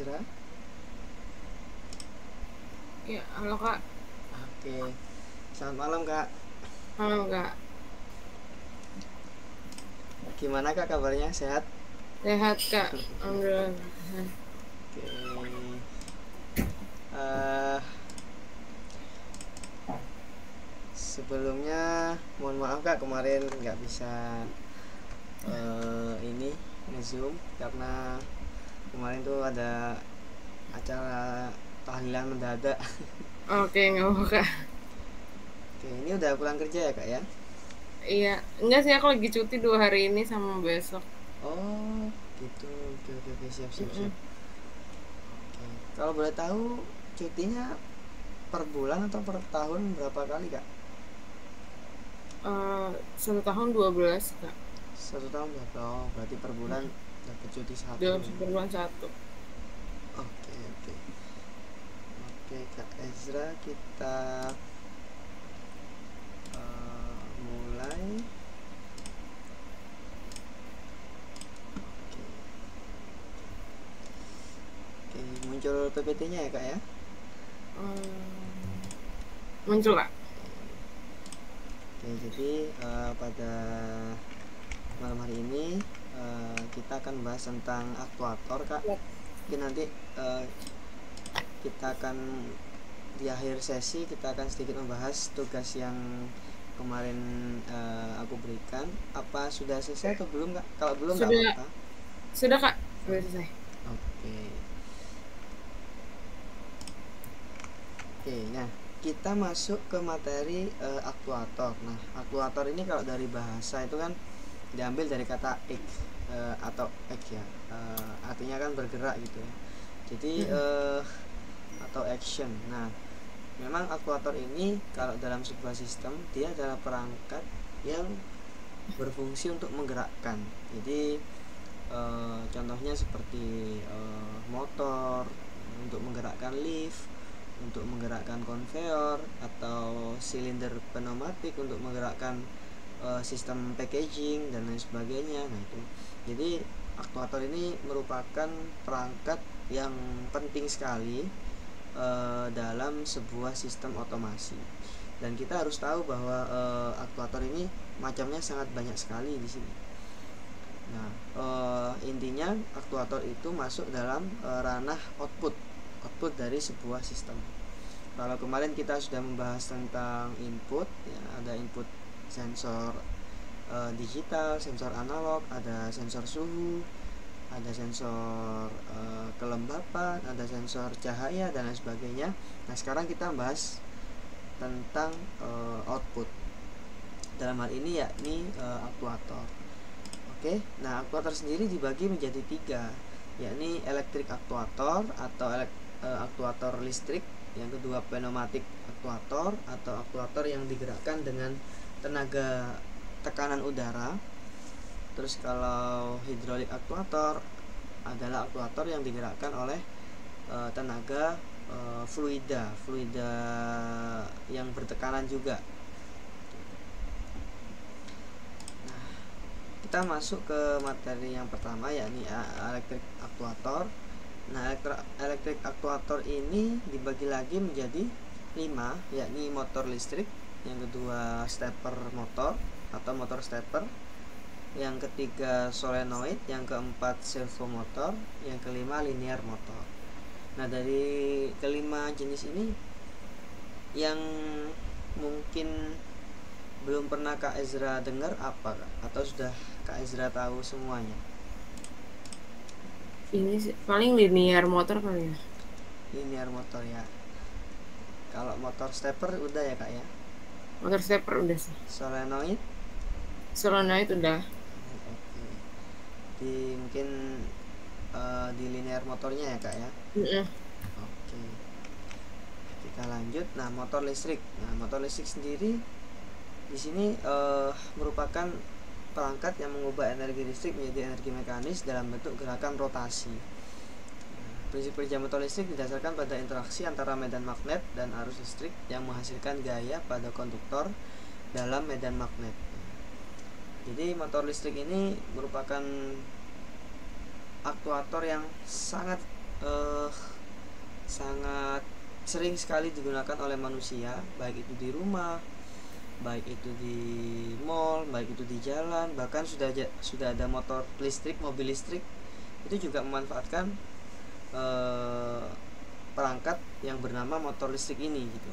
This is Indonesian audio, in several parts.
Ezra? Ya, halo kak. Oke. Selamat malam kak. Halo kak. Gimana kak kabarnya? Sehat? Sehat kak. Alhamdulillah. Oke. Eh, sebelumnya mohon maaf kak kemarin nggak bisa eh, ini ngezoom karena kemarin tuh ada acara tahlilan mendadak. Oke, nggak apa kak. Oke, ini udah pulang kerja ya kak ya? Iya, enggak sih aku lagi cuti dua hari ini sama besok. Oh, gitu. Oke, oke, oke, siap, siap, Mm-mm. siap. Oke. Kalau boleh tahu cutinya per bulan atau per tahun berapa kali kak? Eh, satu tahun dua belas kak. Satu tahun berapa? Oh, berarti per bulan dapat cuti satu. Dalam sebulan satu. Oke, oke. Oke, Kak Ezra, kita eh, mulai. Oke. Oke, muncul PPT-nya ya, Kak ya? Hmm, muncul kak. Oke, jadi eh, pada malam hari ini eh, kita akan bahas tentang aktuator, Kak. Ya. Mungkin nanti eh, kita akan di akhir sesi kita akan sedikit membahas tugas yang kemarin eh, aku berikan. Apa sudah selesai atau belum, Kak? Kalau belum Sudah. apa-apa. Sudah kak. Sudah selesai. Oke. Oke, nah kita masuk ke materi eh, aktuator. Nah, aktuator ini kalau dari bahasa itu kan diambil dari kata ik eh, atau ek ya. Eh, artinya kan bergerak gitu ya. Jadi eh, atau action. Nah, memang aktuator ini kalau dalam sebuah sistem dia adalah perangkat yang berfungsi untuk menggerakkan. Jadi eh, contohnya seperti eh, motor untuk menggerakkan lift untuk menggerakkan konveyor atau silinder pneumatik untuk menggerakkan eh, sistem packaging dan lain sebagainya. Nah itu. Jadi aktuator ini merupakan perangkat yang penting sekali eh, dalam sebuah sistem otomasi. Dan kita harus tahu bahwa eh, aktuator ini macamnya sangat banyak sekali di sini. Nah, eh, intinya aktuator itu masuk dalam eh, ranah output, output dari sebuah sistem. Kalau kemarin kita sudah membahas tentang input, ya, ada input sensor eh, digital, sensor analog, ada sensor suhu, ada sensor eh, kelembapan, ada sensor cahaya dan lain sebagainya. Nah, sekarang kita bahas tentang eh, output. Dalam hal ini yakni eh, aktuator. Oke, nah aktuator sendiri dibagi menjadi tiga, yakni elektrik aktuator atau elek- eh, aktuator listrik, yang kedua pneumatik aktuator atau aktuator yang digerakkan dengan tenaga tekanan udara. Terus kalau hidrolik aktuator adalah aktuator yang digerakkan oleh eh, tenaga eh, fluida, fluida yang bertekanan juga. kita masuk ke materi yang pertama yakni elektrik aktuator. Nah, elektrik aktuator ini dibagi lagi menjadi lima yakni motor listrik, yang kedua stepper motor atau motor stepper, yang ketiga solenoid, yang keempat servo motor, yang kelima linear motor. Nah, dari kelima jenis ini yang mungkin belum pernah Kak Ezra dengar apa Kak? Atau sudah Kak Ezra tahu semuanya? Ini sih paling linear motor kali ya. Linear motor ya. Kalau motor stepper udah ya Kak ya. Motor stepper udah sih. Solenoid Solenoid udah. Di mungkin eh, di linear motornya ya Kak ya. Mm-mm. Oke. Kita lanjut. Nah, motor listrik. Nah, motor listrik sendiri di sini eh, merupakan perangkat yang mengubah energi listrik menjadi energi mekanis dalam bentuk gerakan rotasi. Prinsip kerja motor listrik didasarkan pada interaksi antara medan magnet dan arus listrik yang menghasilkan gaya pada konduktor dalam medan magnet. Jadi motor listrik ini merupakan aktuator yang sangat uh, sangat sering sekali digunakan oleh manusia baik itu di rumah baik itu di mall baik itu di jalan bahkan sudah sudah ada motor listrik mobil listrik itu juga memanfaatkan uh, perangkat yang bernama motor listrik ini gitu.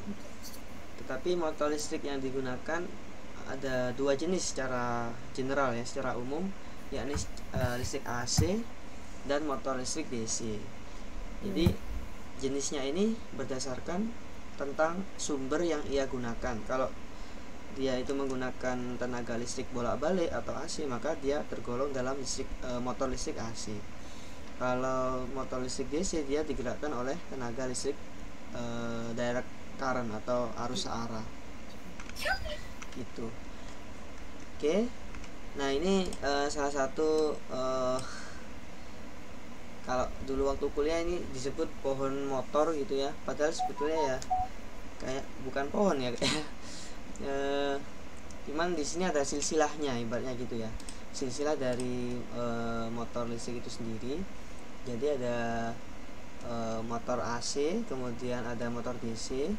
Tetapi motor listrik yang digunakan ada dua jenis secara general ya secara umum yakni uh, listrik AC dan motor listrik DC jadi hmm. jenisnya ini berdasarkan tentang sumber yang ia gunakan. Kalau dia itu menggunakan tenaga listrik bolak-balik atau AC maka dia tergolong dalam listrik e, motor listrik AC kalau motor listrik DC dia digerakkan oleh tenaga listrik e, direct current atau arus searah itu. Oke. Nah ini e, salah satu e, kalau dulu waktu kuliah ini disebut pohon motor gitu ya. Padahal sebetulnya ya kayak bukan pohon ya e, cuman di sini ada silsilahnya ibaratnya gitu ya. Silsilah dari e, motor listrik itu sendiri jadi ada e, motor AC kemudian ada motor DC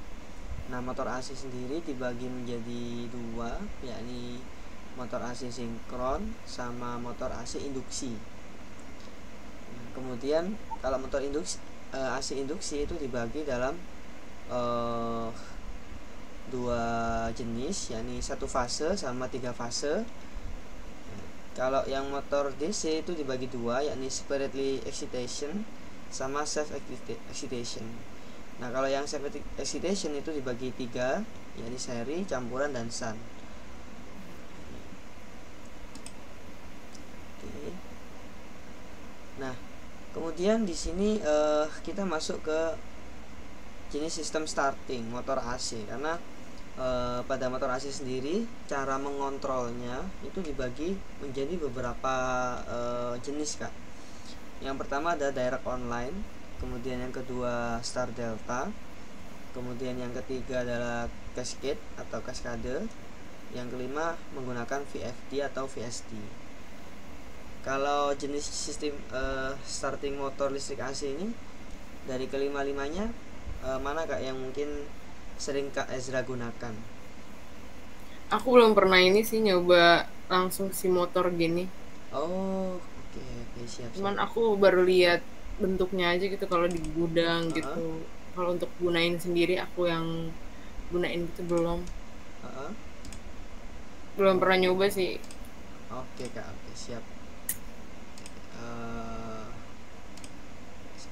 nah motor AC sendiri dibagi menjadi dua yakni motor AC sinkron sama motor AC induksi. Kemudian kalau motor induksi uh, AC induksi itu dibagi dalam uh, dua jenis yakni satu fase sama tiga fase kalau yang motor DC itu dibagi dua yakni separately excitation sama self excitation. Nah kalau yang self excitation itu dibagi tiga yakni seri campuran dan sun. Nah kemudian di sini uh, kita masuk ke jenis sistem starting motor AC karena uh, pada motor AC sendiri cara mengontrolnya itu dibagi menjadi beberapa uh, jenis kak. Yang pertama ada direct online kemudian yang kedua star delta kemudian yang ketiga adalah cascade atau cascade yang kelima menggunakan VFD atau VSD kalau jenis sistem uh, starting motor listrik AC ini dari kelima limanya uh, mana kak yang mungkin sering kak Ezra gunakan? Aku belum pernah ini sih nyoba langsung si motor gini. Oh oke okay, okay, siap, siap. cuman aku baru lihat bentuknya aja gitu kalau di gudang uh -huh. gitu. Kalau untuk gunain sendiri aku yang gunain itu belum. Uh -huh. belum pernah nyoba sih. Oke okay, kak oke okay, siap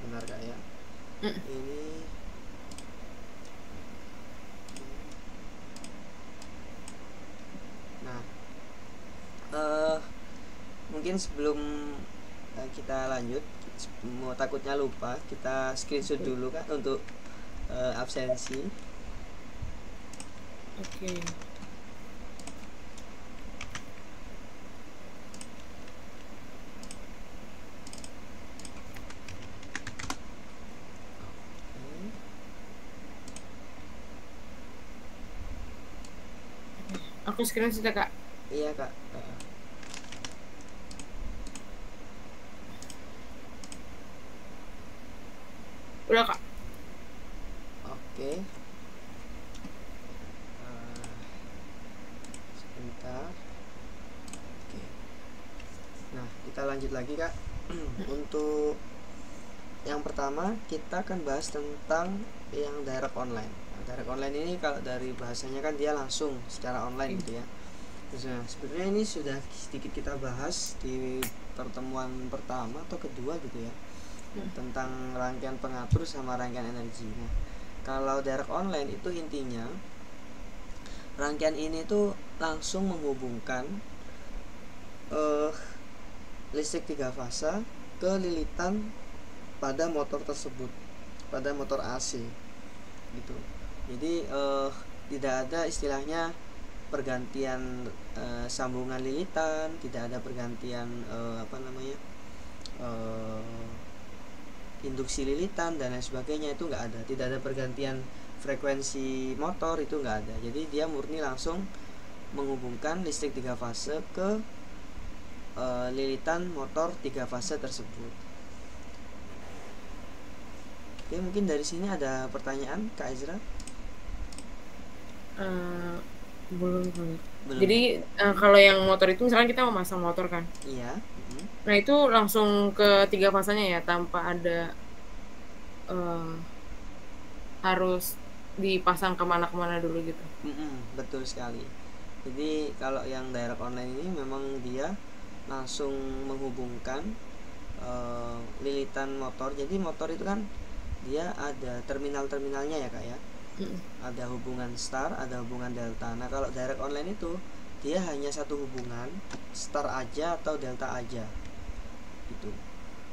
sebentar kak ya. Mm. ini nah uh, mungkin sebelum uh, kita lanjut mau takutnya lupa kita screenshot dulu kan untuk uh, absensi. Oke. Okay. aku screen sudah kak? Iya kak udah kak. Oke. Uh, sebentar. Oke. Nah kita lanjut lagi kak. Untuk yang pertama kita akan bahas tentang yang direct online. Direct online ini kalau dari bahasanya kan dia langsung secara online gitu ya. Nah sebenarnya ini sudah sedikit kita bahas di pertemuan pertama atau kedua gitu ya hmm. tentang rangkaian pengatur sama rangkaian energi nah kalau direct online itu intinya rangkaian ini tuh langsung menghubungkan uh, listrik tiga fasa ke lilitan pada motor tersebut pada motor AC gitu jadi uh, tidak ada istilahnya pergantian uh, sambungan lilitan tidak ada pergantian uh, apa namanya uh, induksi lilitan dan lain sebagainya itu enggak ada. Tidak ada pergantian frekuensi motor itu enggak ada. Jadi dia murni langsung menghubungkan listrik tiga fase ke uh, lilitan motor tiga fase tersebut. Oke mungkin dari sini ada pertanyaan kak Ezra? Uh, belum belum. Jadi uh, kalau yang motor itu misalnya kita mau masang motor kan? Iya. Nah itu langsung ke tiga fasanya ya tanpa ada uh, harus dipasang ke mana-kemana dulu gitu. Mm-hmm, betul sekali. Jadi kalau yang direct online ini memang dia langsung menghubungkan uh, lilitan motor. Jadi motor itu kan dia ada terminal-terminalnya ya kak ya? Hmm. ada hubungan star ada hubungan delta. Nah kalau direct online itu dia hanya satu hubungan star aja atau delta aja. Gitu.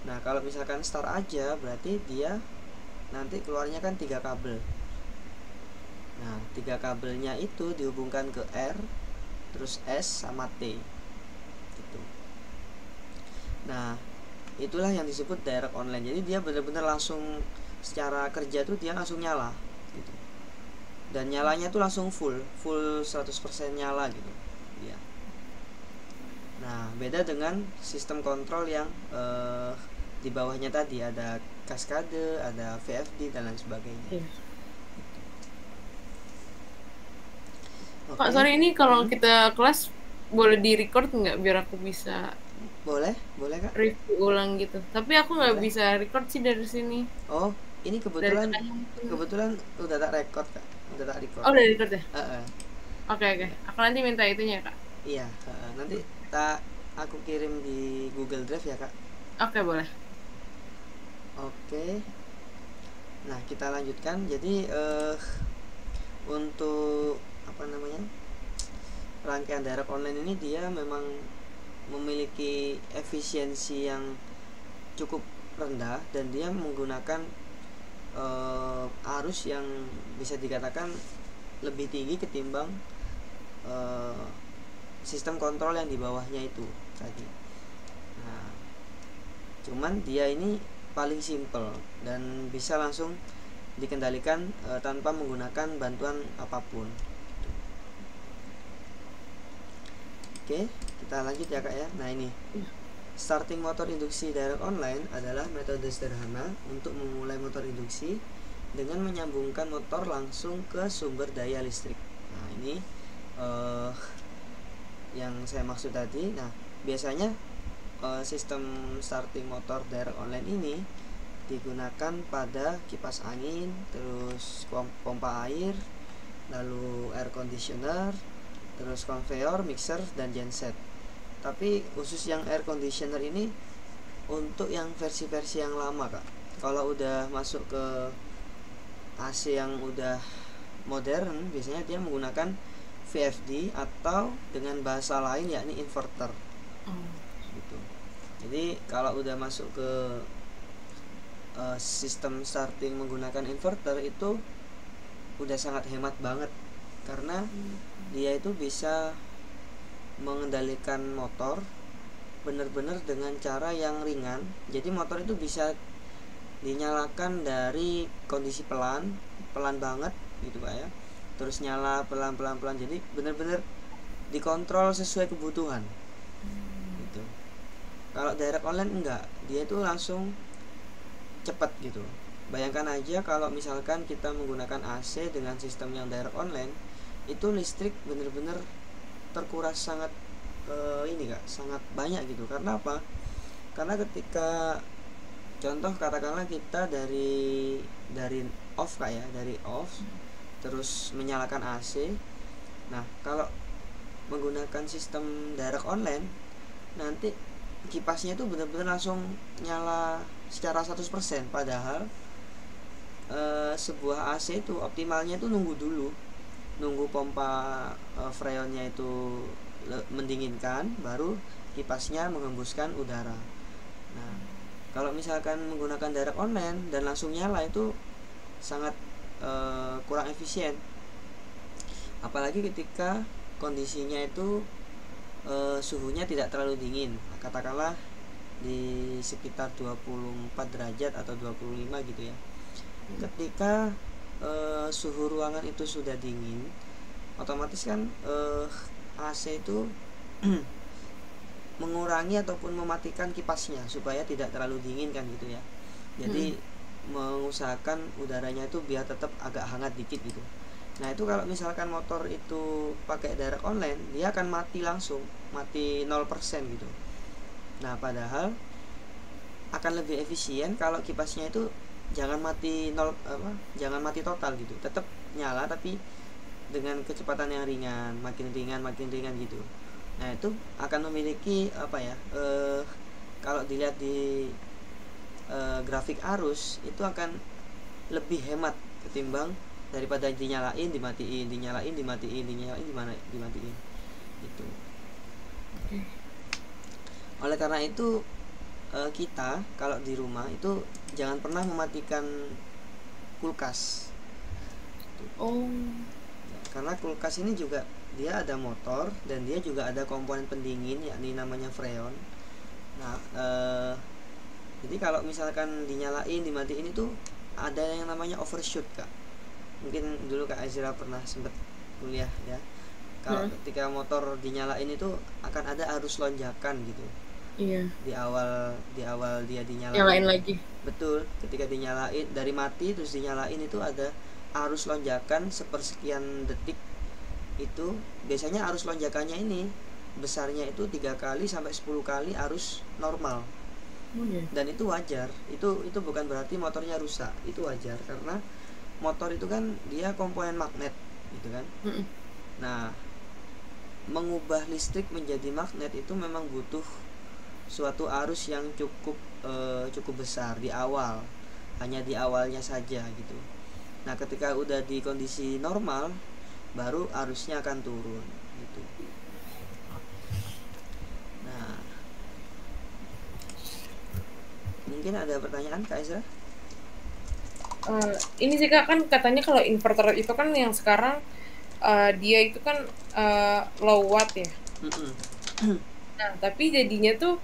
Nah kalau misalkan star aja berarti dia nanti keluarnya kan tiga kabel. Nah tiga kabelnya itu dihubungkan ke R terus S sama T. Gitu. Nah itulah yang disebut direct online. Jadi dia benar-benar langsung secara kerja tuh dia langsung nyala gitu. Dan nyalanya tuh langsung full full 100% nyala gitu nah beda dengan sistem kontrol yang uh, di bawahnya tadi ada kaskade ada VFD dan lain sebagainya iya. Okay. Pak sorry ini kalau hmm. kita kelas boleh di record nggak biar aku bisa boleh boleh kak review ulang gitu tapi aku nggak bisa record sih dari sini oh ini kebetulan kebetulan udah tak record kak udah tak record oh udah record ya oke uh -uh. oke okay, okay. aku nanti minta itunya kak iya uh, nanti tak aku kirim di Google Drive ya kak? Oke okay, boleh. Oke. Okay. nah kita lanjutkan. Jadi uh, untuk apa namanya rangkaian direct online ini dia memang memiliki efisiensi yang cukup rendah dan dia menggunakan uh, arus yang bisa dikatakan lebih tinggi ketimbang uh, sistem kontrol yang di bawahnya itu tadi. Nah, cuman dia ini paling simple dan bisa langsung dikendalikan uh, tanpa menggunakan bantuan apa pun. Oke, kita lanjut ya kak ya. Nah ini, starting motor induksi direct online adalah metode sederhana untuk memulai motor induksi dengan menyambungkan motor langsung ke sumber daya listrik. Nah ini uh, yang saya maksud tadi. Nah biasanya uh, sistem starting motor direct online ini digunakan pada kipas angin, terus pompa air, lalu air conditioner, terus conveyor, mixer dan genset. Tapi khusus yang air conditioner ini untuk yang versi-versi yang lama kak. Kalau udah masuk ke AC yang udah modern, biasanya dia menggunakan VFD atau dengan bahasa lain yakni inverter. Hmm. Gitu. Jadi kalau udah masuk ke uh, sistem starting menggunakan inverter itu udah sangat hemat banget karena hmm dia itu bisa mengendalikan motor benar-benar dengan cara yang ringan jadi motor itu bisa dinyalakan dari kondisi pelan pelan banget gitu pak ya terus nyala pelan pelan jadi benar-benar dikontrol sesuai kebutuhan. Gitu. Kalau direct online enggak. Dia itu langsung cepat gitu. Bayangkan aja kalau misalkan kita menggunakan AC dengan sistem yang direct online itu listrik bener-bener terkuras sangat uh, ini kak sangat banyak gitu. Karena apa? Karena ketika contoh katakanlah kita dari dari off kak ya dari off terus menyalakan AC nah kalau menggunakan sistem direct online nanti kipasnya itu benar-benar langsung nyala secara 100% padahal e, sebuah AC itu optimalnya itu nunggu dulu. Nunggu pompa uh, freonnya itu mendinginkan baru kipasnya mengembuskan udara. Nah kalau misalkan menggunakan direct online dan langsung nyala itu sangat uh, kurang efisien. Apalagi ketika kondisinya itu uh, suhunya tidak terlalu dingin. Katakanlah di sekitar 24 derajat atau 25 gitu ya. Ketika uh, suhu ruangan itu sudah dingin otomatis kan uh, eh, AC itu mengurangi ataupun mematikan kipasnya supaya tidak terlalu dingin kan gitu ya. Jadi hmm. Mengusahakan udaranya itu biar tetap agak hangat dikit gitu. Nah itu kalau misalkan motor itu pakai direct online dia akan mati langsung mati 0% gitu. Nah padahal akan lebih efisien kalau kipasnya itu jangan mati nol apa jangan mati total gitu. Tetap nyala tapi dengan kecepatan yang ringan makin ringan makin ringan gitu. Nah itu akan memiliki apa ya eh, kalau dilihat di eh, grafik arus itu akan lebih hemat ketimbang daripada dinyalain dimatiin dinyalain dimatiin dinyalain di mana dimatiin. Itu. Oleh karena itu eh, kita kalau di rumah itu jangan pernah mematikan kulkas. Oh. Karena kulkas ini juga dia ada motor dan dia juga ada komponen pendingin yakni namanya freon. Nah eh, jadi kalau misalkan dinyalain dimatiin itu ada yang namanya overshoot kak. Mungkin dulu kak Azira pernah sempat kuliah ya. Kalau hmm. ketika motor dinyalain itu akan ada arus lonjakan gitu. Iya. Di awal di awal dia dinyalain. Nyalain lagi. Betul ketika dinyalain dari mati terus dinyalain itu ada arus lonjakan sepersekian detik itu. Biasanya arus lonjakannya ini besarnya itu tiga kali sampai 10 kali arus normal iya. dan itu wajar. Itu itu bukan berarti motornya rusak. Itu wajar karena motor itu kan dia komponen magnet gitu kan? Nah mengubah listrik menjadi magnet itu memang butuh suatu arus yang cukup uh, cukup besar di awal. Hanya di awalnya saja gitu. Nah ketika udah di kondisi normal baru arusnya akan turun gitu nah mungkin ada pertanyaan kak Ezra uh, ini sih kak kan katanya kalau inverter itu kan yang sekarang uh, dia itu kan uh, low watt ya. mm. Nah tapi jadinya tuh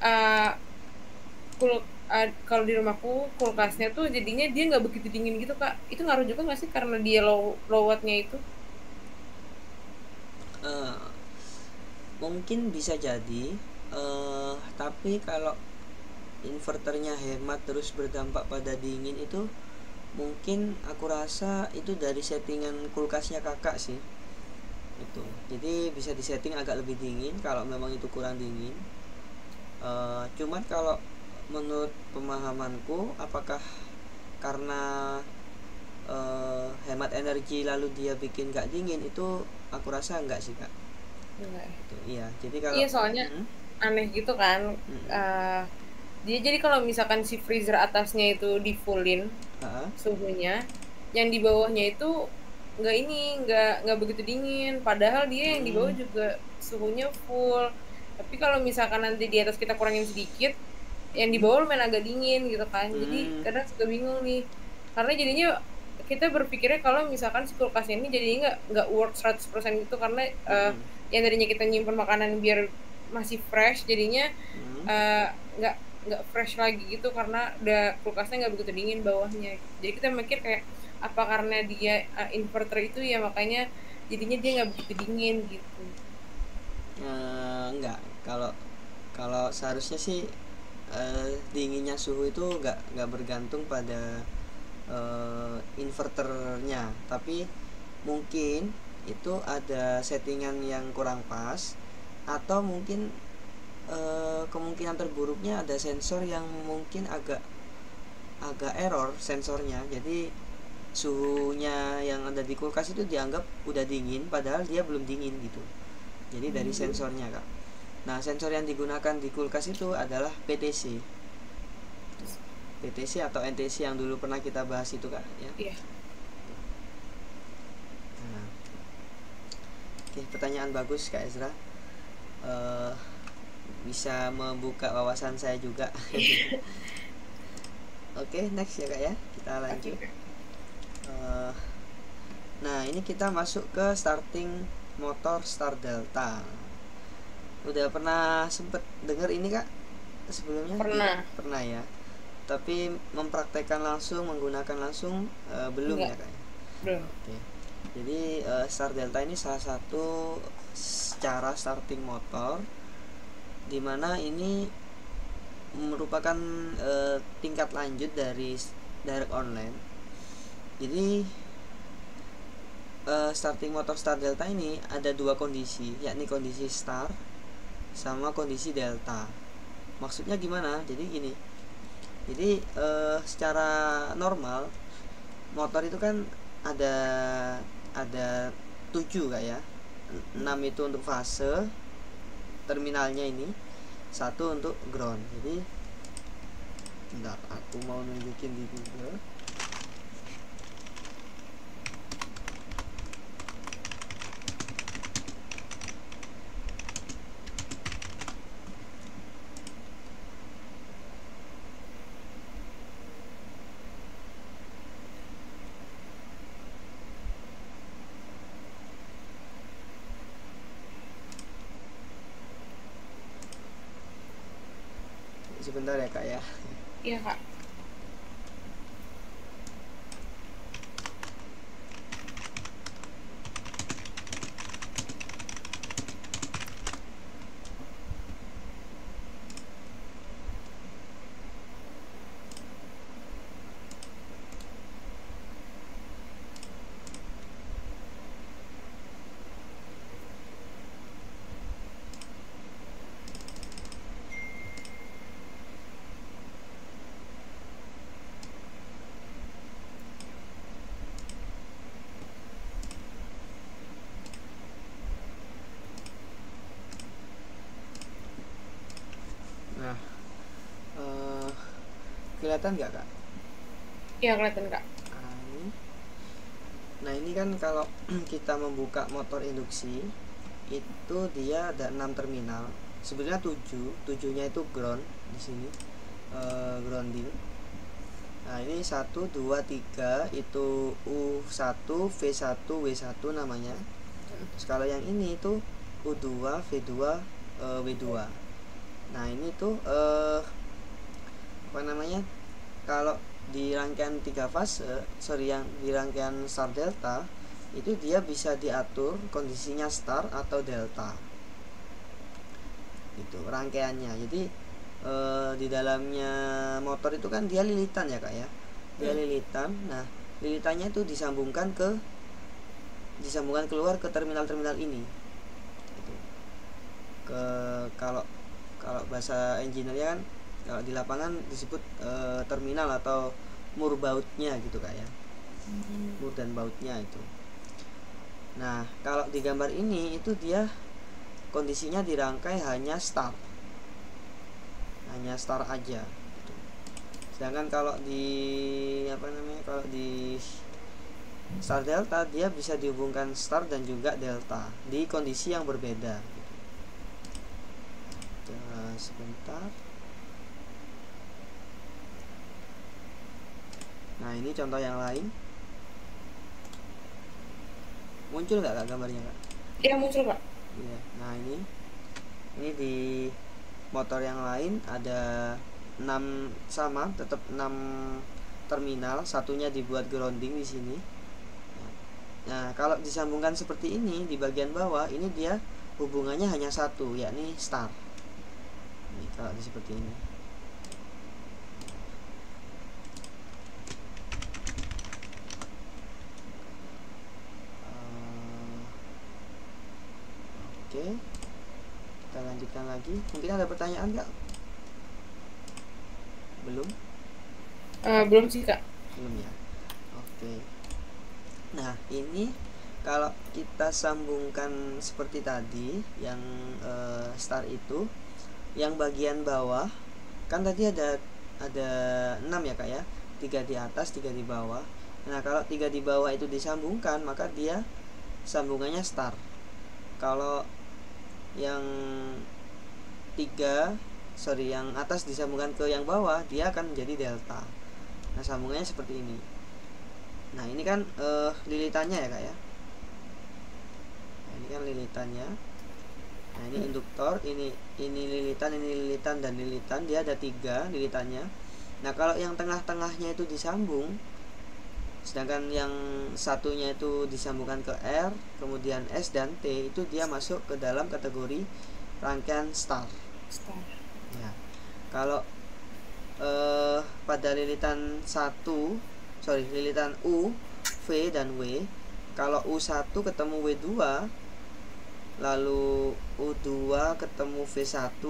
uh, kul uh, kalau di rumahku kulkasnya tuh jadinya dia nggak begitu dingin gitu kak. Itu ngaruh juga nggak sih karena dia low low wattnya itu? Uh, mungkin bisa jadi. Uh, tapi kalau inverternya hemat terus berdampak pada dingin itu mungkin aku rasa itu dari settingan kulkasnya kakak sih. Itu. Jadi bisa disetting agak lebih dingin kalau memang itu kurang dingin. Uh, cuman kalau menurut pemahamanku apakah karena uh, hemat energi lalu dia bikin gak dingin itu aku rasa enggak sih kak. Enggak. Itu, iya. Jadi kalau iya soalnya hmm? aneh gitu kan. Hmm. uh, dia jadi kalau misalkan si freezer atasnya itu di fullin uh-huh. suhunya yang di bawahnya itu nggak ini nggak nggak begitu dingin padahal dia yang di bawah hmm. juga suhunya full tapi kalau misalkan nanti di atas kita kurangin sedikit yang di bawah lumayan agak dingin gitu kan hmm. jadi kadang suka bingung nih karena jadinya kita berpikirnya kalau misalkan si kulkas ini jadinya nggak nggak work 100% gitu karena hmm. uh, yang tadinya kita nyimpen makanan biar masih fresh jadinya hmm. uh, nggak nggak fresh lagi gitu karena udah kulkasnya nggak begitu dingin bawahnya. Jadi kita mikir kayak apa karena dia uh, inverter itu ya makanya jadinya dia nggak begitu dingin gitu. Uh, enggak kalau kalau seharusnya sih uh, dinginnya suhu itu nggak nggak bergantung pada uh, inverternya. Tapi mungkin itu ada settingan yang kurang pas atau mungkin Eh, kemungkinan terburuknya ada sensor yang mungkin agak agak error sensornya jadi suhunya yang ada di kulkas itu dianggap udah dingin padahal dia belum dingin gitu jadi dari hmm. sensornya kak nah sensor yang digunakan di kulkas itu adalah PTC PTC atau NTC yang dulu pernah kita bahas itu kak ya iya. nah. oke pertanyaan bagus kak Ezra uh, bisa membuka wawasan saya juga. Oke okay, next ya kak ya. Kita lanjut. Uh, nah ini kita masuk ke starting motor Star Delta. Udah pernah sempet denger ini kak? Sebelumnya? Pernah. Pernah ya. Tapi mempraktekkan langsung menggunakan langsung uh, belum Enggak. ya kak belum. Oke. Okay. jadi uh, Star Delta ini salah satu cara starting motor di mana ini merupakan e, tingkat lanjut dari direct online. Jadi uh, starting motor start delta ini ada dua kondisi yakni kondisi start sama kondisi delta. Maksudnya gimana? Jadi gini jadi uh, secara normal motor itu kan ada ada tujuh kak ya. Enam itu untuk fase terminalnya ini satu untuk ground. Jadi bentar aku mau nunjukin di Google sebentar ya kak ya iya kak kelihatan nggak kak? Iya kelihatan kak. Nah ini, nah ini kan kalau kita membuka motor induksi itu dia ada enam terminal. Sebenarnya tujuh, tujuhnya itu ground di sini uh, grounding. Nah ini satu dua tiga itu U1 V1 W1 namanya. Terus kalau yang ini itu U2 V2 uh, W2. Nah ini tuh uh, apa namanya kalau di rangkaian tiga fase sorry yang di rangkaian star delta itu dia bisa diatur kondisinya star atau delta. Itu rangkaiannya. Jadi e, di dalamnya motor itu kan dia lilitan ya kak ya? Dia hmm. lilitan. Nah lilitannya itu disambungkan ke disambungkan keluar ke terminal-terminal ini. Gitu. ke kalau kalau bahasa engineer kan kalau di lapangan disebut e, terminal atau mur bautnya gitu kak ya hmm. mur dan bautnya itu nah kalau di gambar ini itu dia kondisinya dirangkai hanya star hanya star aja gitu. sedangkan kalau di apa namanya kalau di star delta dia bisa dihubungkan star dan juga delta di kondisi yang berbeda gitu. sebentar nah ini contoh yang lain. Muncul nggak kak gambarnya kak? Iya muncul kak. Iya. Nah ini. Ini di motor yang lain ada 6 sama tetap 6 terminal. Satunya dibuat grounding di sini. Nah kalau disambungkan seperti ini di bagian bawah ini dia hubungannya hanya satu yakni star ini kalau seperti ini Oke. Kita lanjutkan lagi. Mungkin ada pertanyaan nggak? Belum? Uh, belum sih kak. Belum ya. Oke. Nah ini kalau kita sambungkan seperti tadi yang uh, star itu, yang bagian bawah kan tadi ada ada enam ya kak ya, tiga di atas, tiga di bawah. Nah kalau tiga di bawah itu disambungkan maka dia sambungannya star. Kalau yang tiga sorry yang atas disambungkan ke yang bawah dia akan menjadi delta. Nah sambungannya seperti ini. Nah ini kan uh, lilitannya ya kak ya? Nah, ini kan lilitannya. Nah ini induktor ini ini lilitan ini lilitan dan lilitan. Dia ada tiga lilitannya. Nah kalau yang tengah-tengahnya itu disambung sedangkan yang satunya itu disambungkan ke R kemudian S dan T itu dia masuk ke dalam kategori rangkaian star, star. ya. Kalau eh, pada lilitan 1 sorry lilitan U V dan W kalau U1 ketemu W2 lalu U2 ketemu V1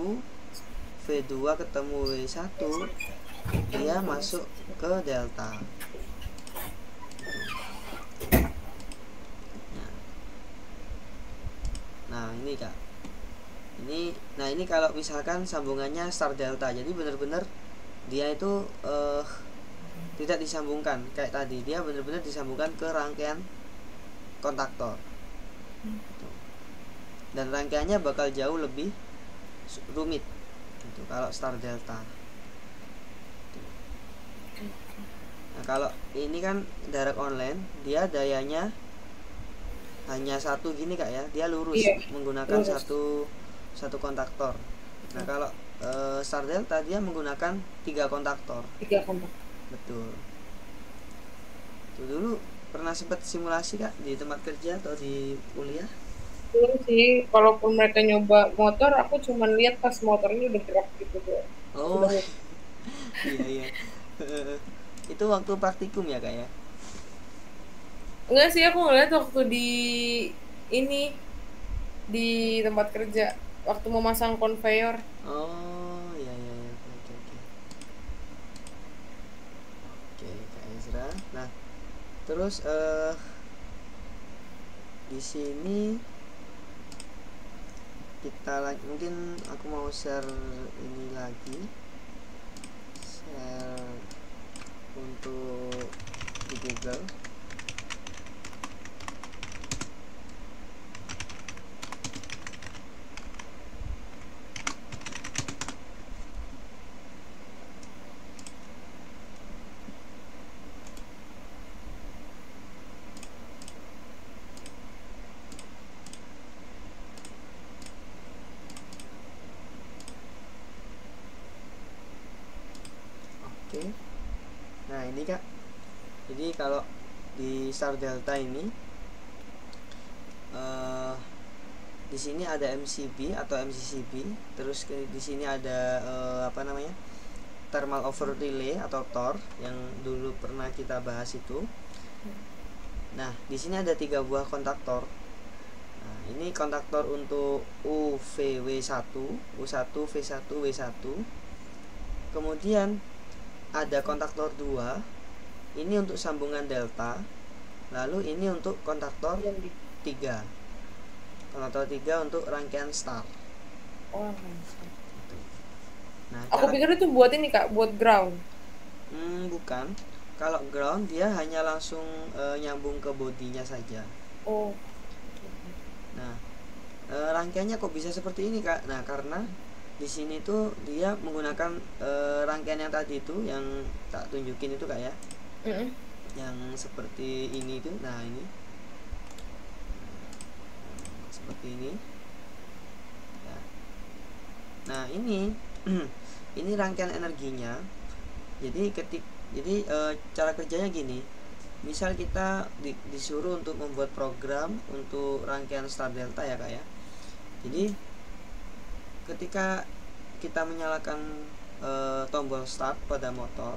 V2 ketemu W1 dia masuk ke delta nah ini kak. Ini nah ini kalau misalkan sambungannya star delta jadi benar-benar dia itu uh, tidak disambungkan kayak tadi. Dia benar-benar disambungkan ke rangkaian kontaktor. Dan rangkaiannya bakal jauh lebih rumit. Gitu kalau star delta. Nah kalau ini kan direct online dia dayanya hanya satu gini kak ya dia lurus iya, menggunakan lurus. satu satu kontaktor nah kalau uh, Star Delta dia menggunakan tiga kontaktor. Tiga kontaktor. Betul. Itu dulu pernah sempat simulasi kak di tempat kerja atau di kuliah? Belum sih, kalaupun mereka nyoba motor, aku cuma lihat pas motornya udah gerak gitu tuh. Oh, iya iya. itu waktu praktikum ya kak ya? Enggak sih, aku ngeliat waktu di ini di tempat kerja waktu memasang konveyor. Oh, iya iya iya. Oke oke. Oke, Kak Ezra. Nah, terus uh, di sini kita lagi mungkin aku mau share ini lagi share untuk di Google kak jadi kalau di Star Delta ini uh, di sini ada MCB atau MCCB terus ke, di sini ada uh, apa namanya thermal over relay atau TOR yang dulu pernah kita bahas itu. Nah di sini ada tiga buah kontaktor. Nah, ini kontaktor untuk UVW1 U1 V1 W1 kemudian ada kontaktor 2 ini untuk sambungan delta lalu ini untuk kontaktor 3 kontaktor 3 untuk rangkaian star oh nah aku pikir itu buat ini kak buat ground. Hmm, bukan. Kalau ground dia hanya langsung uh, nyambung ke bodinya saja. Oh. Nah uh, rangkaiannya kok bisa seperti ini kak? Nah karena di sini tuh dia menggunakan uh, rangkaian yang tadi itu yang tak tunjukin itu kak ya. Mm yang seperti ini tuh nah ini. Seperti ini. Ya. nah ini. Ini rangkaian energinya. Jadi ketik jadi e, cara kerjanya gini. Misal kita di, disuruh untuk membuat program untuk rangkaian star delta ya kak ya. Jadi ketika kita menyalakan e, tombol start pada motor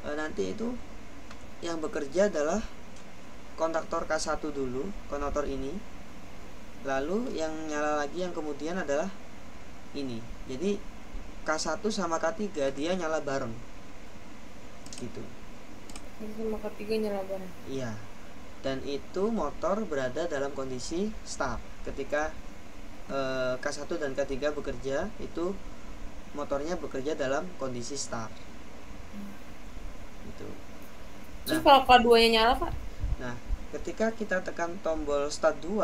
e, nanti itu yang bekerja adalah kontaktor K1 dulu kontaktor ini. Lalu yang nyala lagi yang kemudian adalah ini. Jadi K1 sama K3 dia nyala bareng. Gitu. Sama K3 nyala bareng? Iya. Dan itu motor berada dalam kondisi start ketika eh, K1 dan K3 bekerja itu motornya bekerja dalam kondisi start gitu terus nah, kalau K2 nya nyala pak? Nah ketika kita tekan tombol start 2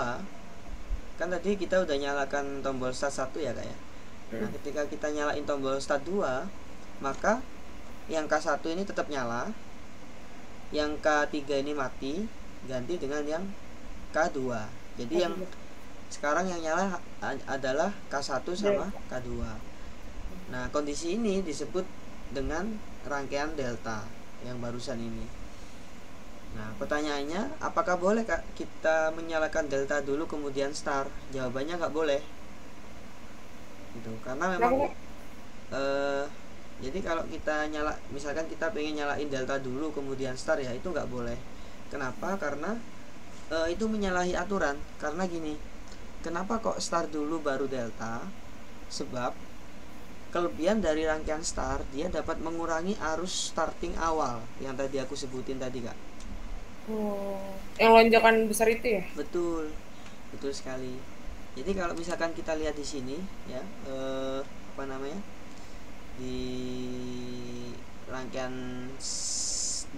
kan tadi kita udah nyalakan tombol start 1 ya kak ya? Nah hmm. ketika kita nyalain tombol start 2 maka yang K1 ini tetap nyala yang K3 ini mati ganti dengan yang K2 jadi yang sekarang yang nyala adalah K1 sama K2 nah kondisi ini disebut dengan rangkaian delta yang barusan ini nah pertanyaannya apakah boleh kak kita menyalakan delta dulu kemudian star? Jawabannya nggak boleh. Gitu karena memang uh, jadi kalau kita nyala misalkan kita pengen nyalain delta dulu kemudian start ya itu nggak boleh. Kenapa? Karena e, itu menyalahi aturan. Karena gini kenapa kok start dulu baru delta? Sebab kelebihan dari rangkaian start dia dapat mengurangi arus starting awal yang tadi aku sebutin tadi kak oh. Yang lonjakan besar itu ya? Betul. Betul sekali. Jadi kalau misalkan kita lihat di sini ya eh, apa namanya di rangkaian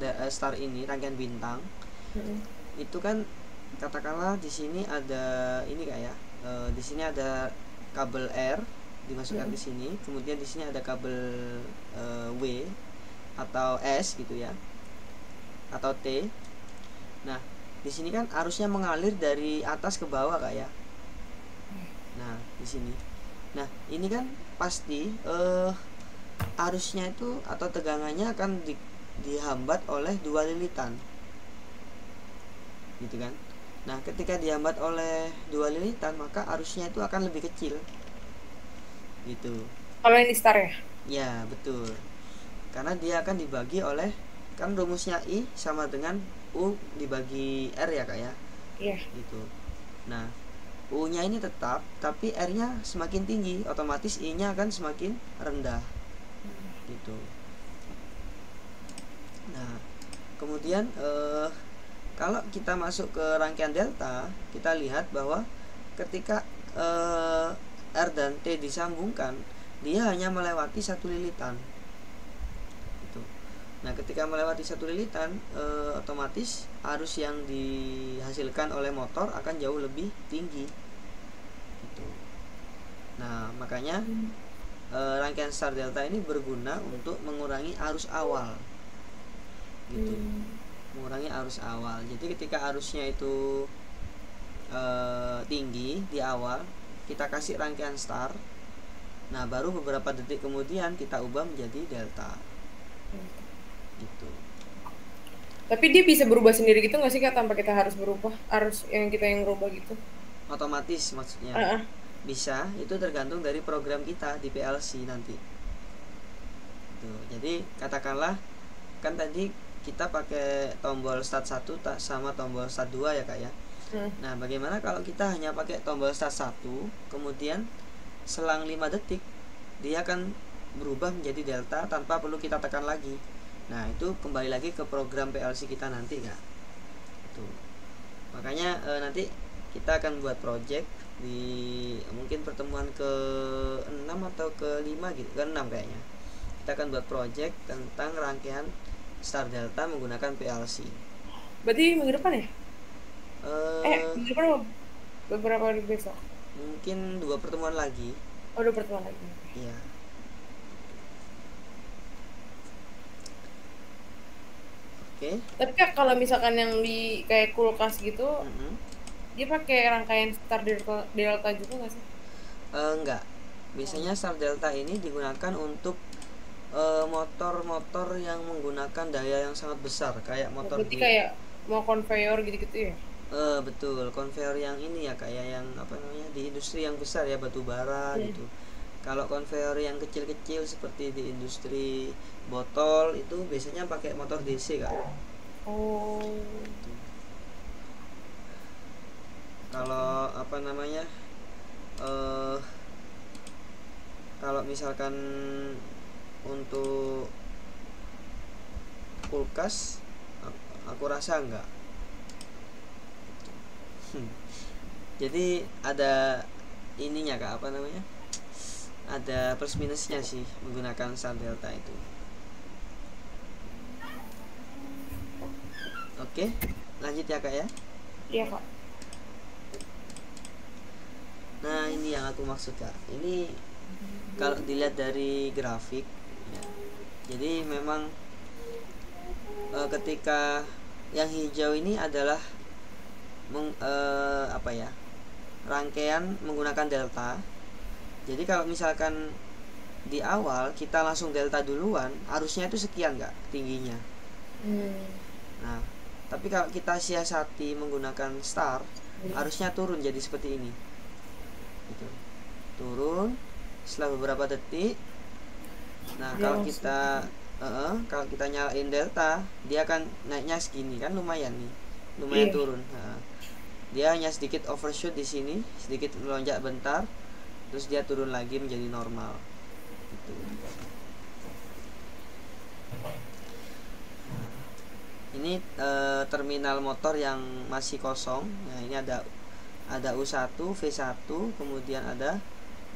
eh, star ini rangkaian bintang hmm. itu kan katakanlah di sini ada ini kayak ya? Eh, di sini ada kabel R dimasukkan hmm. di sini kemudian di sini ada kabel eh, W atau S gitu ya atau T nah di sini kan arusnya mengalir dari atas ke bawah kak ya. Nah di sini. Nah ini kan pasti uh, arusnya itu atau tegangannya akan di, dihambat oleh dua lilitan. Gitu kan? Nah ketika dihambat oleh dua lilitan maka arusnya itu akan lebih kecil. Gitu. Kalau ini star ya? Ya betul. Karena dia akan dibagi oleh kan rumusnya i sama dengan u dibagi r ya kak ya iya gitu nah U-nya ini tetap, tapi R-nya semakin tinggi, otomatis I-nya akan semakin rendah. Gitu. Nah, kemudian eh, kalau kita masuk ke rangkaian delta, kita lihat bahwa ketika eh, R dan T disambungkan, dia hanya melewati satu lilitan. Nah, ketika melewati satu lilitan, eh, otomatis arus yang dihasilkan oleh motor akan jauh lebih tinggi. Gitu. nah makanya e, rangkaian star delta ini berguna untuk mengurangi arus awal. Gitu. Hmm. mengurangi arus awal. Jadi ketika arusnya itu e, tinggi di awal kita kasih rangkaian star. Nah baru beberapa detik kemudian kita ubah menjadi delta gitu. Tapi dia bisa berubah sendiri gitu nggak sih kak tanpa kita harus berubah? Harus yang kita yang berubah gitu? Otomatis maksudnya. Uh -uh. bisa itu tergantung dari program kita di PLC nanti. Tuh, jadi katakanlah kan tadi kita pakai tombol start 1 sama tombol start 2 ya kak ya? Hmm. nah bagaimana kalau kita hanya pakai tombol start 1 kemudian selang 5 detik dia akan berubah menjadi delta tanpa perlu kita tekan lagi Nah, itu kembali lagi ke program PLC kita nanti, Kak. Tuh. Makanya e, nanti kita akan buat project di mungkin pertemuan ke 6 atau ke 5 gitu, ke 6 kayaknya. Kita akan buat project tentang rangkaian Star Delta menggunakan PLC. Berarti minggu depan ya? Uh, eh, minggu depan beberapa hari besok? Mungkin dua pertemuan lagi. Oh, dua pertemuan lagi. Iya. Okay. tapi kalau misalkan yang di kayak kulkas gitu mm -hmm. dia pakai rangkaian star delta, delta juga nggak sih uh, enggak biasanya star delta ini digunakan untuk uh, motor-motor yang menggunakan daya yang sangat besar kayak motor berarti di... kayak mau conveyor gitu-gitu ya uh, betul conveyor yang ini ya kayak yang apa namanya di industri yang besar ya batu bara hmm. gitu kalau conveyor yang kecil-kecil seperti di industri botol itu biasanya pakai motor DC kak. Oh. Kalau apa namanya uh, kalau misalkan untuk kulkas aku rasa enggak. Hmm. jadi ada ininya kak apa namanya ada plus minusnya sih menggunakan star delta itu. Oke lanjut ya kak ya. Iya kak. Nah ini yang aku maksud kak. Ini kalau dilihat dari grafik ya, jadi memang e, ketika yang hijau ini adalah meng, e, apa ya rangkaian menggunakan delta jadi kalau misalkan di awal kita langsung delta duluan arusnya itu sekian nggak tingginya? Hmm. nah tapi kalau kita siasati menggunakan star hmm. arusnya turun jadi seperti ini. Gitu. Turun setelah beberapa detik. Nah dia kalau kita uh, kalau kita nyalain delta dia akan naiknya segini. Kan lumayan nih. Lumayan iya. turun. Nah, dia hanya sedikit overshoot di sini sedikit melonjak bentar terus dia turun lagi menjadi normal. Gitu. ini e, terminal motor yang masih kosong. Nah ini ada ada U1 V1 kemudian ada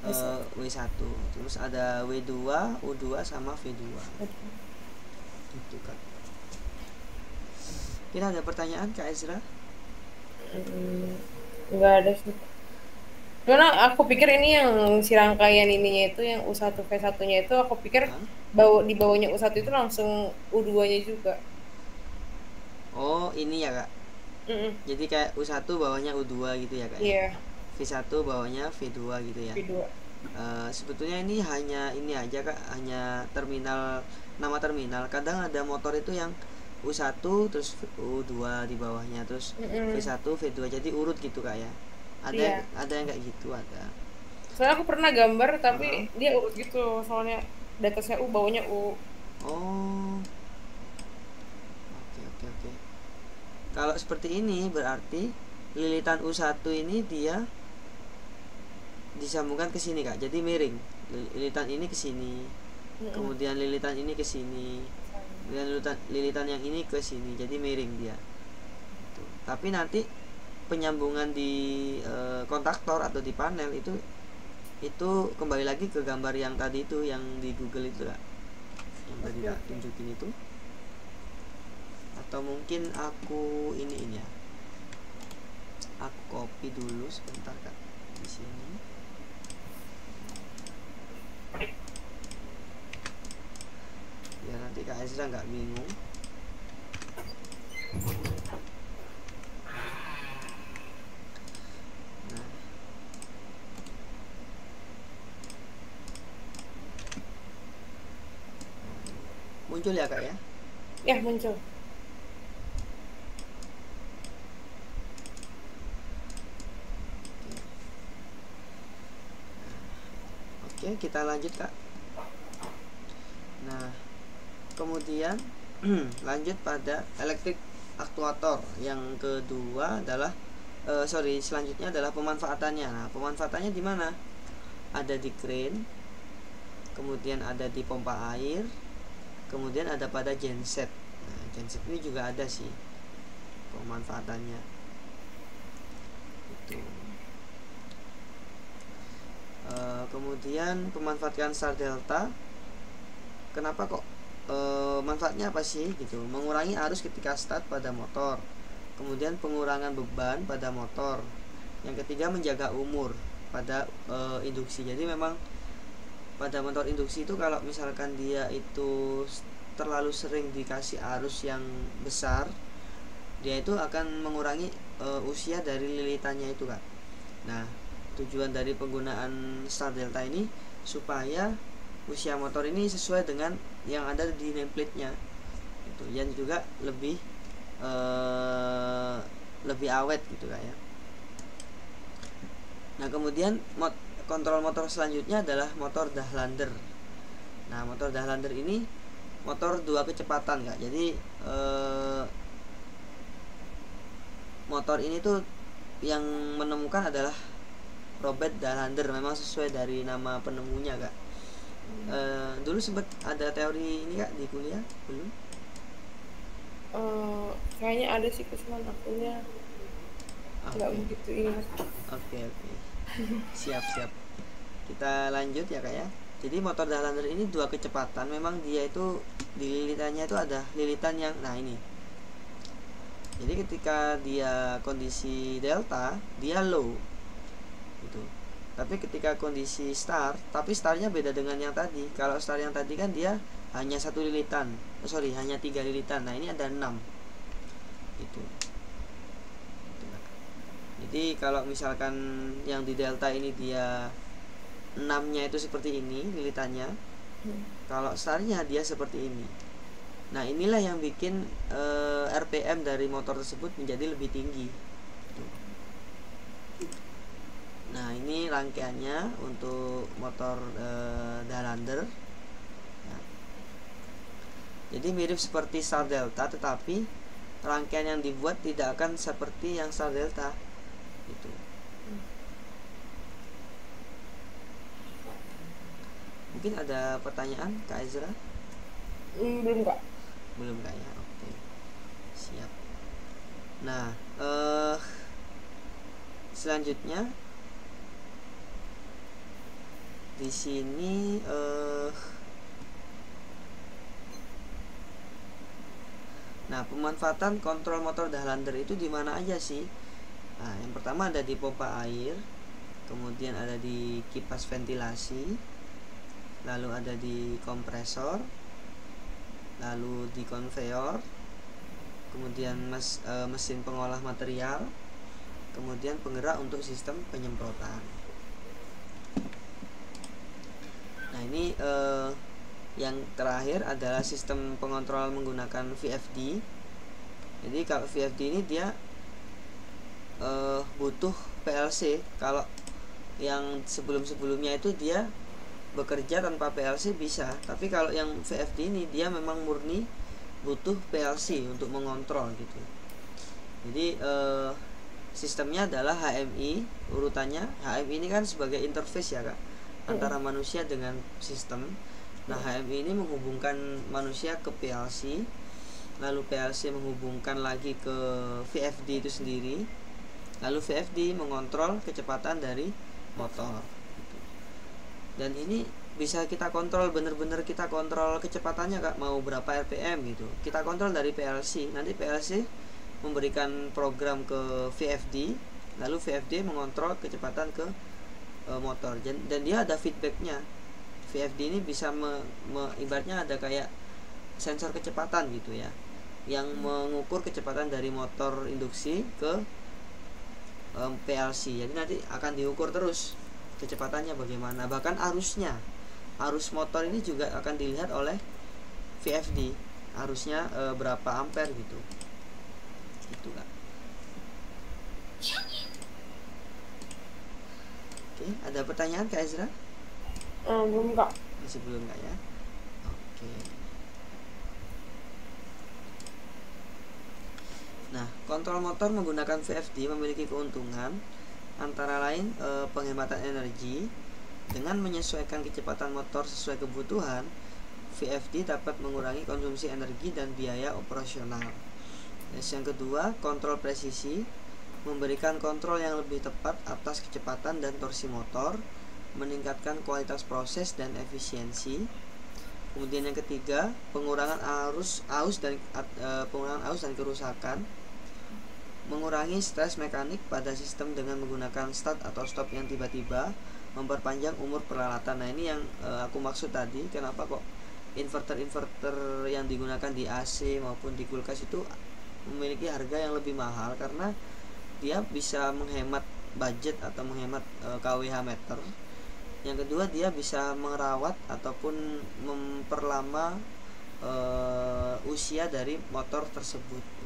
e, W1 terus ada W2 U2 sama V2 itu kan kita ada pertanyaan Kak Ezra? Hmm, nggak ada sih karena aku pikir ini yang si rangkaian ininya itu yang U1 V1 nya itu aku pikir bawa di bawahnya U1 itu langsung U2 nya juga. Oh ini ya kak? Mm -mm. jadi kayak U1 bawahnya U2 gitu ya kak iya. Yeah. V1 bawahnya V2 gitu ya? V2 uh, eh, sebetulnya ini hanya ini aja kak hanya terminal nama terminal. Kadang ada motor itu yang U1 terus U2 di bawahnya terus mm -mm. V1 V2 jadi urut gitu kak ya ada yeah. ada yang kayak gitu ada. Soalnya aku pernah gambar tapi uh -huh. dia urut gitu soalnya datasnya U bawahnya U. Oh. Kalau seperti ini berarti lilitan U1 ini dia disambungkan ke sini kak. Jadi miring. Lilitan ini ke sini. Kemudian lilitan ini ke sini. Kemudian lilitan lilitan yang ini ke sini. Jadi miring dia. Tuh. tapi nanti penyambungan di e, kontaktor atau di panel itu itu kembali lagi ke gambar yang tadi itu yang di Google itu kak. Yang tadi tak tunjukin itu. Atau mungkin aku ini ini ya. Aku copy dulu sebentar kak di sini. Ya nanti kak Ezra nggak bingung muncul ya kak ya ya muncul Oke, kita lanjut Kak. Nah, kemudian lanjut pada elektrik aktuator. Yang kedua adalah uh, sorry, selanjutnya adalah pemanfaatannya. Nah, pemanfaatannya di mana? Ada di crane, kemudian ada di pompa air, kemudian ada pada genset. Nah, genset ini juga ada sih pemanfaatannya. Itu. Eh, kemudian pemanfaatan star delta kenapa kok e, manfaatnya apa sih gitu mengurangi arus ketika start pada motor kemudian pengurangan beban pada motor yang ketiga menjaga umur pada e, induksi jadi memang pada motor induksi itu kalau misalkan dia itu terlalu sering dikasih arus yang besar dia itu akan mengurangi e, usia dari lilitannya itu kan nah tujuan dari penggunaan Star Delta ini supaya usia motor ini sesuai dengan yang ada di nameplate-nya. Itu yang juga lebih uh, lebih awet gitu kan ya. Nah kemudian mod, kontrol motor selanjutnya adalah motor Dahlander. Nah motor Dahlander ini motor dua kecepatan kak. Jadi uh, motor ini tuh yang menemukan adalah Robert Dalander memang sesuai dari nama penemunya kak. Hmm. e, dulu sempat ada teori ini kak di kuliah? Belum? Uh, kayaknya ada sih kesulitan akunya. Nggak okay. begitu ingat oke okay, oke. okay. Siap siap. Kita lanjut ya kak ya. Jadi motor Dalander ini dua kecepatan. Memang dia itu di lilitannya itu ada lilitan yang nah ini. Jadi ketika dia kondisi delta dia low. Gitu. Tapi ketika kondisi star tapi starnya beda dengan yang tadi. Kalau star yang tadi kan dia hanya satu lilitan. Oh, sorry hanya tiga lilitan. Nah ini ada enam. Itu jadi kalau misalkan yang di delta ini dia enamnya itu seperti ini lilitannya hmm. kalau starnya dia seperti ini. Nah inilah yang bikin uh, eh, RPM dari motor tersebut menjadi lebih tinggi Nah ini rangkaiannya untuk motor e, Dalander jadi mirip seperti star delta tetapi rangkaian yang dibuat tidak akan seperti yang star delta gitu. Mungkin ada pertanyaan kak Ezra? Hmm, belum kak. Belum kak ya? Oke. Siap. Nah eh selanjutnya di sini eh Nah, pemanfaatan kontrol motor Dahlander itu di mana aja sih? Nah, yang pertama ada di pompa air, kemudian ada di kipas ventilasi, lalu ada di kompresor, lalu di konveyor, kemudian mes, e, mesin pengolah material, kemudian penggerak untuk sistem penyemprotan. Nah, ini e, yang terakhir adalah sistem pengontrol menggunakan VFD jadi kalau VFD ini dia uh, butuh PLC kalau yang sebelum-sebelumnya itu dia bekerja tanpa PLC bisa. Tapi kalau yang VFD ini dia memang murni butuh PLC untuk mengontrol gitu. Jadi uh, sistemnya adalah HMI urutannya HMI ini kan sebagai interface ya kak. Antara manusia dengan sistem. Nah, HMI ini menghubungkan manusia ke PLC, lalu PLC menghubungkan lagi ke VFD itu sendiri, lalu VFD mengontrol kecepatan dari motor. Dan ini bisa kita kontrol bener-bener kita kontrol kecepatannya kak. Mau berapa RPM gitu. Kita kontrol dari PLC nanti PLC memberikan program ke VFD lalu VFD mengontrol kecepatan ke e, motor. Dan, dan dia ada feedbacknya. VFD ini bisa me, me, ibaratnya ada kayak sensor kecepatan gitu ya yang mengukur kecepatan dari motor induksi ke um, PLC jadi nanti akan diukur terus kecepatannya bagaimana. Bahkan arusnya arus motor ini juga akan dilihat oleh VFD arusnya e, berapa ampere gitu. Itu kan oke ada pertanyaan kak Ezra? Uh, belum kak. Masih belum kak ya? Oke nah kontrol motor menggunakan VFD memiliki keuntungan antara lain e, penghematan energi dengan menyesuaikan kecepatan motor sesuai kebutuhan VFD dapat mengurangi konsumsi energi dan biaya operasional. Yes, yang kedua, kontrol presisi memberikan kontrol yang lebih tepat atas kecepatan dan torsi motor meningkatkan kualitas proses dan efisiensi. Kemudian yang ketiga, pengurangan arus aus dan uh, pengurangan aus dan kerusakan. Mengurangi stres mekanik pada sistem dengan menggunakan start atau stop yang tiba-tiba, memperpanjang umur peralatan. Nah, ini yang uh, aku maksud tadi, kenapa kok inverter-inverter yang digunakan di AC maupun di kulkas itu memiliki harga yang lebih mahal? Karena dia bisa menghemat budget atau menghemat uh, kWh meter. Yang kedua dia bisa merawat ataupun memperlama uh, usia dari motor tersebut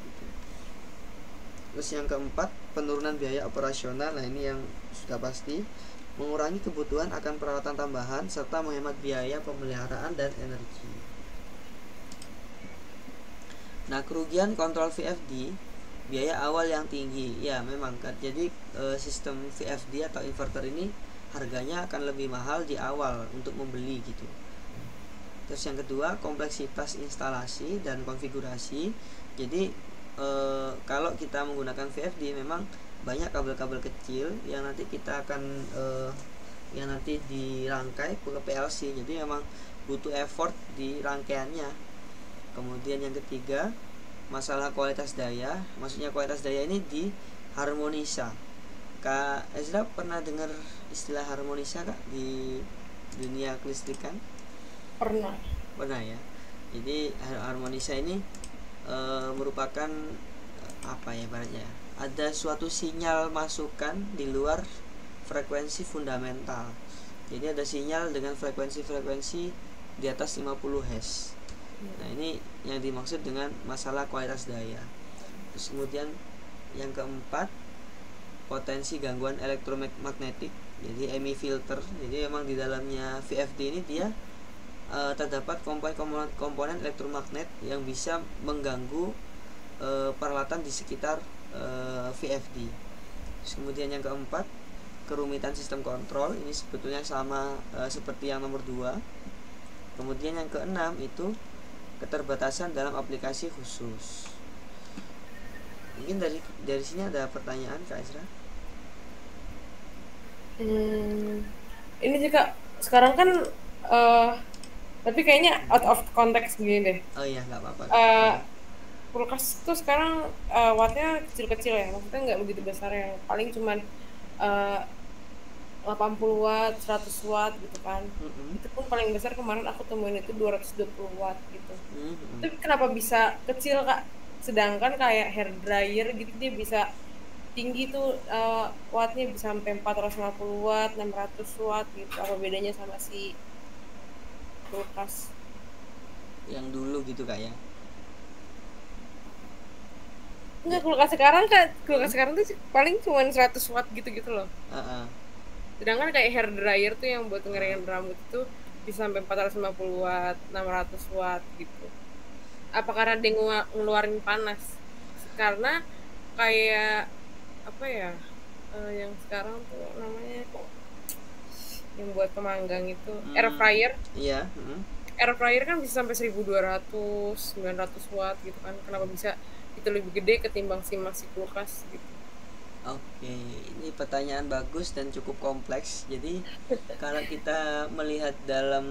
terus yang keempat penurunan biaya operasional. Nah ini yang sudah pasti. Mengurangi kebutuhan akan perawatan tambahan serta menghemat biaya pemeliharaan dan energi. Nah kerugian kontrol VFD biaya awal yang tinggi. Ya memang kan jadi e, sistem VFD atau inverter ini harganya akan lebih mahal di awal untuk membeli gitu. Terus yang kedua kompleksitas instalasi dan konfigurasi. Jadi e, kalau kita menggunakan VFD memang banyak kabel-kabel kecil yang nanti kita akan e, yang nanti dirangkai ke PLC jadi memang butuh effort di rangkaiannya kemudian yang ketiga masalah kualitas daya maksudnya kualitas daya ini di harmonisa Kak Ezra pernah dengar istilah harmonisa kak di dunia kelistrikan? Pernah. Pernah ya. Jadi harmonisa ini e, merupakan apa ya baratnya? Ada suatu sinyal masukan di luar frekuensi fundamental. Jadi ada sinyal dengan frekuensi-frekuensi di atas 50 Hz. Nah, ini yang dimaksud dengan masalah kualitas daya. Terus kemudian yang keempat potensi gangguan elektromagnetik jadi EMI filter jadi emang di dalamnya VFD ini dia uh, terdapat komponen komponen elektromagnet yang bisa mengganggu uh, peralatan di sekitar uh, VFD. Kemudian yang keempat, kerumitan sistem kontrol ini sebetulnya sama uh, seperti yang nomor dua. Kemudian yang keenam itu keterbatasan dalam aplikasi khusus. Mungkin dari dari sini ada pertanyaan Kak Ezra? Hmm, ini juga sekarang kan uh, tapi kayaknya out of context gini deh. Oh iya nggak apa-apa. Uh, kulkas tuh sekarang uh, wattnya kecil-kecil ya, maksudnya nggak begitu besar ya, paling cuman uh, 80 watt, 100 watt gitu kan. Mm-hmm. Itu pun paling besar kemarin aku temuin itu 220 watt gitu. Mm-hmm. Tapi kenapa bisa kecil kak? Sedangkan kayak hair dryer gitu dia bisa tinggi tuh uh, wattnya bisa sampai 450 watt, 600 watt gitu. Apa bedanya sama si kulkas? Yang dulu gitu kak ya? Enggak, kulkas sekarang kan kulkas sekarang tuh paling cuma 100 watt gitu-gitu loh. Uh-uh. Sedangkan kayak hair dryer tuh yang buat ngeringin rambut itu bisa sampai 450 watt, 600 watt gitu. Apa karena dia ngeluarin panas? Karena kayak apa ya uh, yang sekarang tuh namanya yang buat pemanggang itu hmm. air fryer iya hmm. air fryer kan bisa sampai 1200 900 watt gitu kan kenapa bisa itu lebih gede ketimbang si masih kulkas gitu Oke, ini pertanyaan bagus dan cukup kompleks. Jadi kalau kita melihat dalam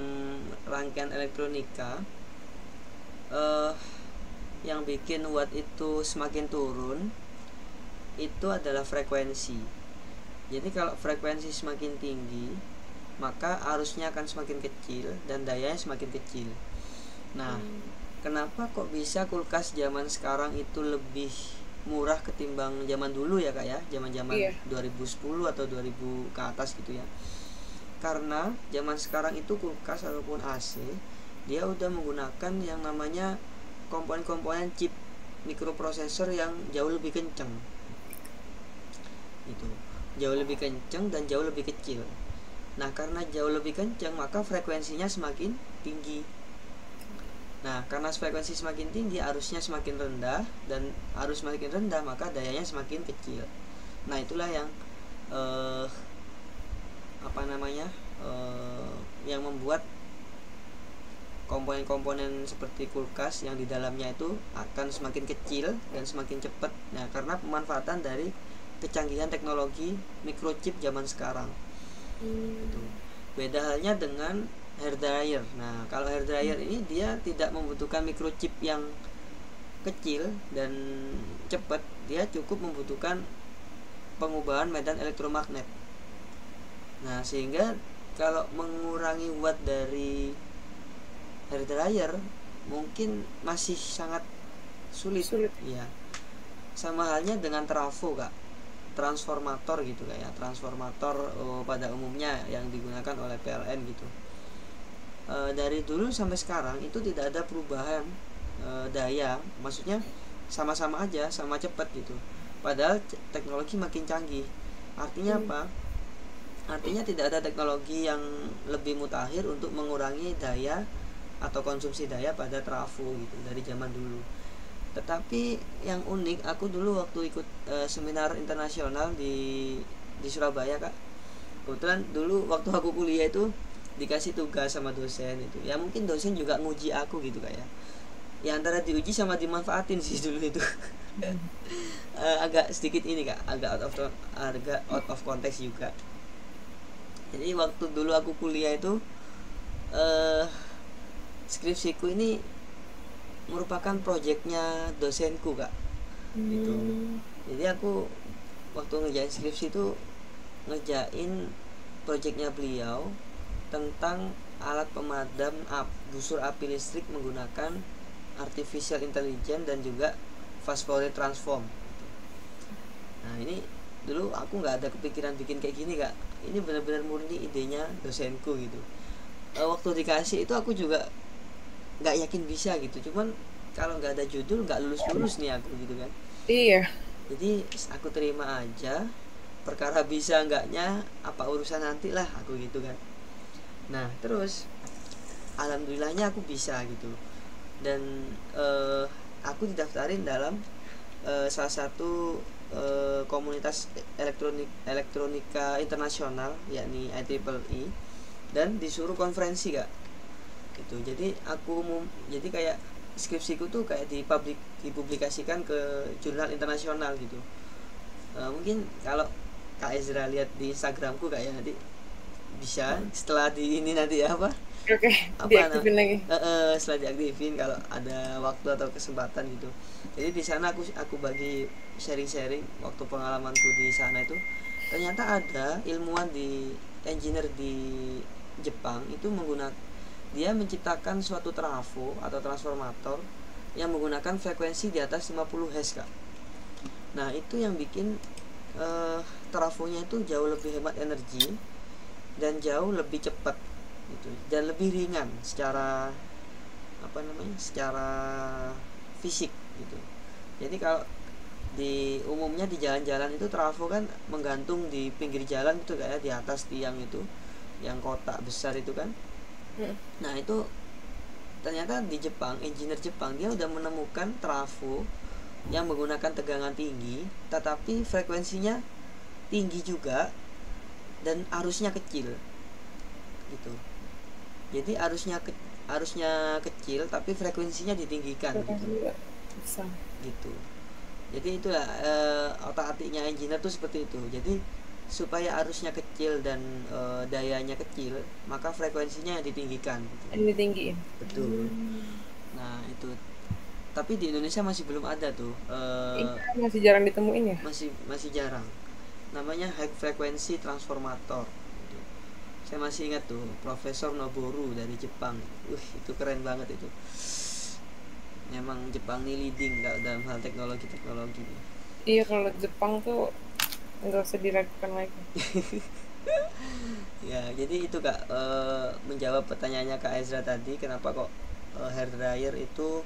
rangkaian elektronika, uh, yang bikin watt itu semakin turun itu adalah frekuensi. Jadi kalau frekuensi semakin tinggi, maka arusnya akan semakin kecil dan dayanya semakin kecil. Nah, hmm. kenapa kok bisa kulkas zaman sekarang itu lebih murah ketimbang zaman dulu ya kak ya, zaman-zaman iya. 2010 atau 2000 ke atas gitu ya? Karena zaman sekarang itu kulkas ataupun AC dia udah menggunakan yang namanya komponen-komponen chip mikroprosesor yang jauh lebih kenceng itu jauh lebih kencang dan jauh lebih kecil nah karena jauh lebih kencang maka frekuensinya semakin tinggi. Nah karena frekuensi semakin tinggi arusnya semakin rendah dan arus semakin rendah maka dayanya semakin kecil. Nah itulah yang uh, apa namanya uh, yang membuat komponen-komponen seperti kulkas yang di dalamnya itu akan semakin kecil dan semakin cepat. Nah, karena pemanfaatan dari kecanggihan teknologi microchip zaman sekarang hmm. gitu. beda halnya dengan hair dryer nah kalau hair dryer hmm. ini dia tidak membutuhkan microchip yang kecil dan cepat dia cukup membutuhkan pengubahan medan elektromagnet nah sehingga kalau mengurangi watt dari hair dryer mungkin masih sangat sulit, sulit. ya sama halnya dengan trafo kak transformator gitu kayak transformator uh, pada umumnya yang digunakan oleh PLN gitu. E, dari dulu sampai sekarang itu tidak ada perubahan e, daya maksudnya sama-sama aja sama cepat gitu. Padahal teknologi makin canggih. Artinya hmm. apa? Artinya tidak ada teknologi yang lebih mutakhir untuk mengurangi daya atau konsumsi daya pada trafo gitu dari zaman dulu tetapi yang unik aku dulu waktu ikut uh, seminar internasional di di Surabaya kak. Kebetulan dulu waktu aku kuliah itu dikasih tugas sama dosen itu. Ya mungkin dosen juga nguji aku gitu kak ya. Ya antara diuji sama dimanfaatin sih dulu itu. Uh, agak sedikit ini kak agak out of agak out of context juga. Jadi waktu dulu aku kuliah itu uh, skripsiku ini merupakan proyeknya dosenku kak gitu. hmm. gitu jadi aku waktu ngerjain skripsi itu ngerjain proyeknya beliau tentang alat pemadam ap, busur api listrik menggunakan artificial intelligence dan juga fast Fourier transform nah ini dulu aku nggak ada kepikiran bikin kayak gini kak ini benar-benar murni idenya dosenku gitu e, waktu dikasih itu aku juga nggak yakin bisa gitu. Cuman kalau nggak ada judul nggak lulus lulus nih aku gitu kan. Iya. Jadi aku terima aja perkara bisa enggaknya apa urusan nanti lah aku gitu kan. Nah terus alhamdulillahnya aku bisa gitu. Dan uh, aku didaftarin dalam uh, salah satu uh, komunitas elektronik elektronika internasional yakni IEEE dan disuruh konferensi kak gitu. Jadi aku umum jadi kayak skripsiku tuh kayak dipublik dipublikasikan ke jurnal internasional gitu. Uh, mungkin kalau kak Ezra lihat di Instagramku kayak nanti bisa setelah di ini nanti ya apa? Oke, okay, diaktifin lagi. Uh, uh, setelah diaktifin kalau ada waktu atau kesempatan gitu. Jadi di sana aku aku bagi sharing-sharing waktu pengalamanku di sana itu. Ternyata ada ilmuwan di engineer di Jepang itu menggunakan dia menciptakan suatu trafo atau transformator yang menggunakan frekuensi di atas 50 Hz kak. Nah itu yang bikin uh, trafonya itu jauh lebih hemat energi dan jauh lebih cepat gitu dan lebih ringan secara apa namanya secara fisik gitu jadi kalau di umumnya di jalan-jalan itu trafo kan menggantung di pinggir jalan itu kayak di atas tiang itu yang kotak besar itu kan hmm. nah itu ternyata di Jepang engineer Jepang dia udah menemukan trafo yang menggunakan tegangan tinggi tetapi frekuensinya tinggi juga dan arusnya kecil gitu. Jadi arusnya ke, arusnya kecil tapi frekuensinya ditinggikan gitu. bisa. gitu. Jadi itu ya e, otak atiknya engineer tuh seperti itu. Jadi supaya arusnya kecil dan e, dayanya kecil maka frekuensinya yang ditinggikan. Yang ditinggiin. Betul. Hmm. nah itu. Tapi di Indonesia masih belum ada tuh e, masih jarang ditemuin ya? masih masih jarang. Namanya high frequency transformator. Saya masih ingat tuh Profesor Noboru dari Jepang. Uh itu keren banget itu. Memang Jepang ini leading dalam hal teknologi teknologi iya kalau Jepang tuh nggak usah diragukan lagi. Ya jadi itu kak e, menjawab pertanyaannya kak Ezra tadi kenapa kok e, hair dryer itu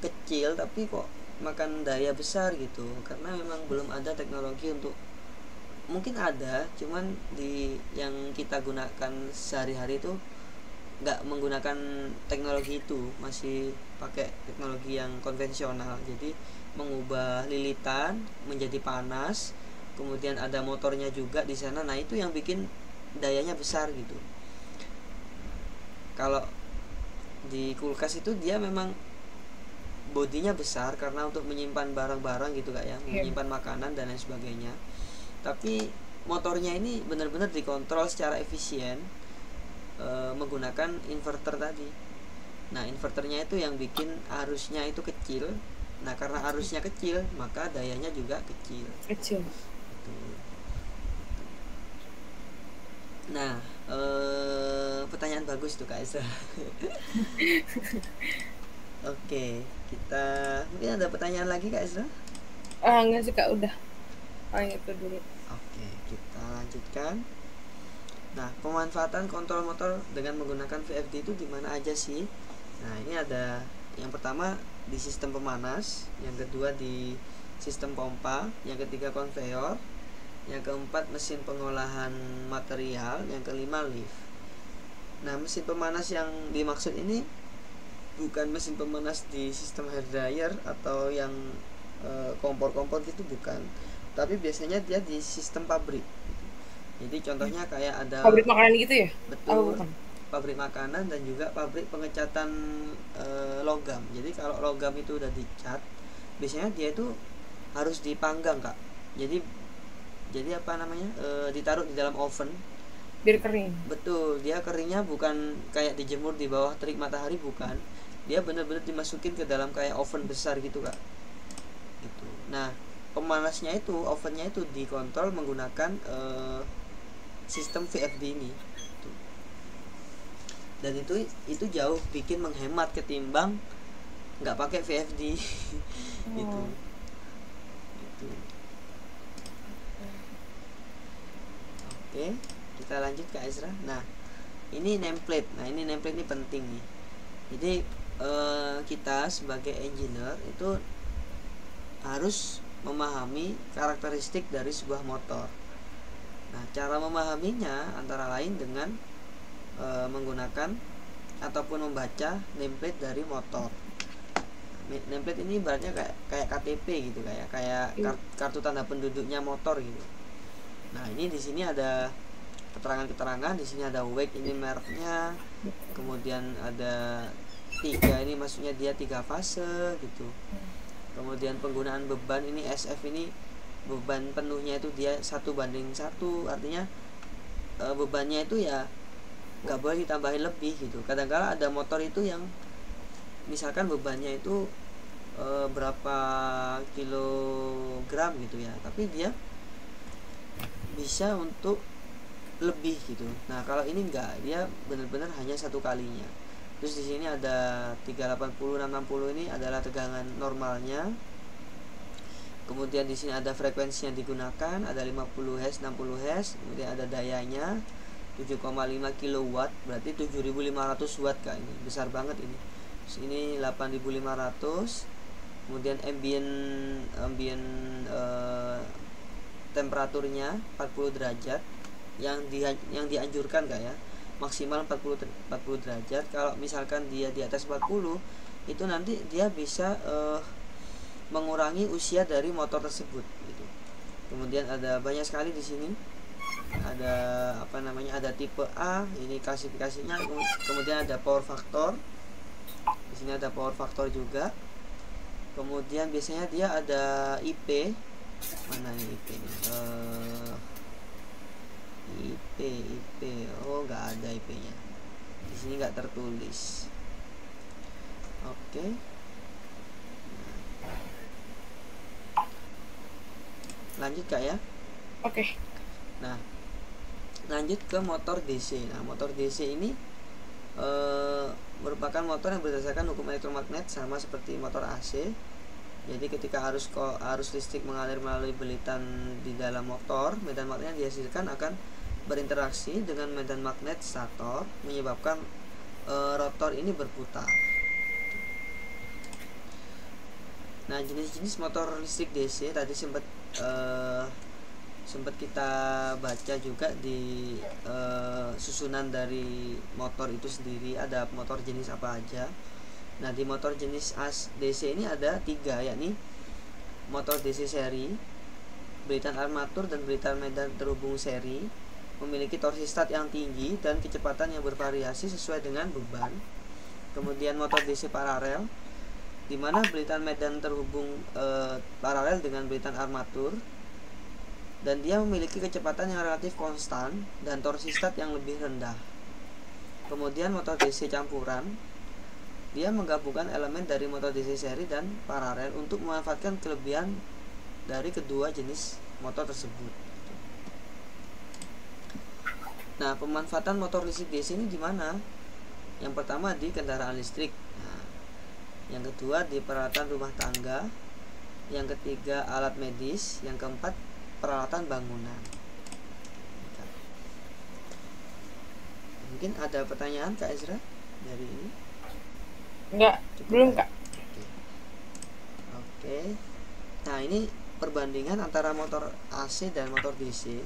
kecil tapi kok makan daya besar gitu? Karena memang belum ada teknologi untuk mungkin ada cuman di yang kita gunakan sehari-hari itu nggak menggunakan teknologi itu masih pakai teknologi yang konvensional. Jadi mengubah lilitan menjadi panas kemudian ada motornya juga di sana. Nah itu yang bikin dayanya besar gitu. Kalau di kulkas itu dia memang bodinya besar karena untuk menyimpan barang-barang gitu kak ya. Iya. menyimpan makanan dan lain sebagainya. Tapi motornya ini benar-benar dikontrol secara efisien e, menggunakan inverter tadi. Nah inverternya itu yang bikin arusnya itu kecil. Nah karena arusnya kecil maka dayanya juga kecil. Kecil nah e, pertanyaan bagus tuh kak Esa. Oke, kita mungkin ada pertanyaan lagi kak Esra? Ah enggak sih kak, udah. Paling itu dulu. Oke kita lanjutkan. Nah pemanfaatan kontrol motor dengan menggunakan VFD itu di mana aja sih? Nah ini ada yang pertama di sistem pemanas yang kedua di sistem pompa yang ketiga konveyor yang keempat mesin pengolahan material. Yang kelima lift. Nah mesin pemanas yang dimaksud ini bukan mesin pemanas di sistem hair dryer atau yang eh, kompor-kompor gitu bukan. Tapi biasanya dia di sistem pabrik. Jadi contohnya kayak ada pabrik makanan gitu ya? Betul. Oh, pabrik makanan dan juga pabrik pengecatan e, logam. Jadi kalau logam itu udah dicat biasanya dia itu harus dipanggang kak. Jadi jadi apa namanya? E, ditaruh di dalam oven. Biar kering. Betul dia keringnya bukan kayak dijemur di bawah terik matahari bukan. Dia benar-benar dimasukin ke dalam kayak oven besar gitu kak. Gitu. Nah pemanasnya itu ovennya itu dikontrol menggunakan uh, sistem VFD ini. Dan itu itu jauh bikin menghemat ketimbang nggak pakai VFD oh. gitu itu oke kita lanjut ke Ezra. Nah ini nameplate nah ini nameplate ini penting nih. Jadi uh, kita sebagai engineer itu harus memahami karakteristik dari sebuah motor. Nah, cara memahaminya antara lain dengan e, menggunakan ataupun membaca nameplate dari motor. Nameplate ini ibaratnya kayak kayak KTP gitu kayak kayak iya. kartu tanda penduduknya motor gitu nah ini di sini ada keterangan-keterangan di sini ada wake ini mereknya kemudian ada tiga ini maksudnya dia tiga fase gitu. Kemudian penggunaan beban ini SF ini beban penuhnya itu dia satu banding satu. Artinya e, bebannya itu ya nggak boleh ditambahin lebih gitu. Kadang-kala ada motor itu yang misalkan bebannya itu e, berapa kilogram gitu ya. Tapi dia bisa untuk lebih gitu. Nah kalau ini enggak dia benar-benar hanya satu kalinya. Terus di sini ada 380 660 ini adalah tegangan normalnya. Kemudian di sini ada frekuensi yang digunakan ada 50 Hz 60 Hz kemudian ada dayanya 7,5 kW berarti 7500 watt kak ini. Besar banget ini. Sini 8500 kemudian ambient ambient uh, temperaturnya 40 derajat yang di yang dianjurkan kak ya? Maksimal 40 40 derajat. Kalau misalkan dia di atas 40 itu nanti dia bisa uh, mengurangi usia dari motor tersebut gitu. kemudian ada banyak sekali di sini. Ada apa namanya ada tipe A ini klasifikasinya. Kemudian ada power factor. Di sini ada power factor juga. Kemudian biasanya dia ada IP mana ini IP nya uh, IP IP oh nggak ada IP nya. Di sini nggak tertulis. Oke. Okay. lanjut kak ya? Oke. Okay. nah lanjut ke motor DC nah motor DC ini e, merupakan motor yang berdasarkan hukum elektromagnet sama seperti motor AC jadi ketika arus arus listrik mengalir melalui belitan di dalam motor medan magnet yang dihasilkan akan berinteraksi dengan medan magnet stator menyebabkan e, rotor ini berputar. Nah jenis-jenis motor listrik DC tadi sempat uh, sempat kita baca juga di uh, susunan dari motor itu sendiri ada motor jenis apa aja nah di motor jenis as DC ini ada tiga yakni motor DC seri beritan armatur dan beritan medan terhubung seri memiliki torsi start yang tinggi dan kecepatan yang bervariasi sesuai dengan beban kemudian motor DC paralel di mana belitan medan terhubung e, paralel dengan belitan armatur dan dia memiliki kecepatan yang relatif konstan dan torsi start yang lebih rendah. Kemudian motor DC campuran dia menggabungkan elemen dari motor DC seri dan paralel untuk memanfaatkan kelebihan dari kedua jenis motor tersebut. Nah, pemanfaatan motor listrik DC ini di mana? Yang pertama di kendaraan listrik. Yang kedua di peralatan rumah tangga. Yang ketiga alat medis. Yang keempat peralatan bangunan. Mungkin ada pertanyaan kak Ezra dari ini enggak belum kak. Oke. Nah ini perbandingan antara motor AC dan motor DC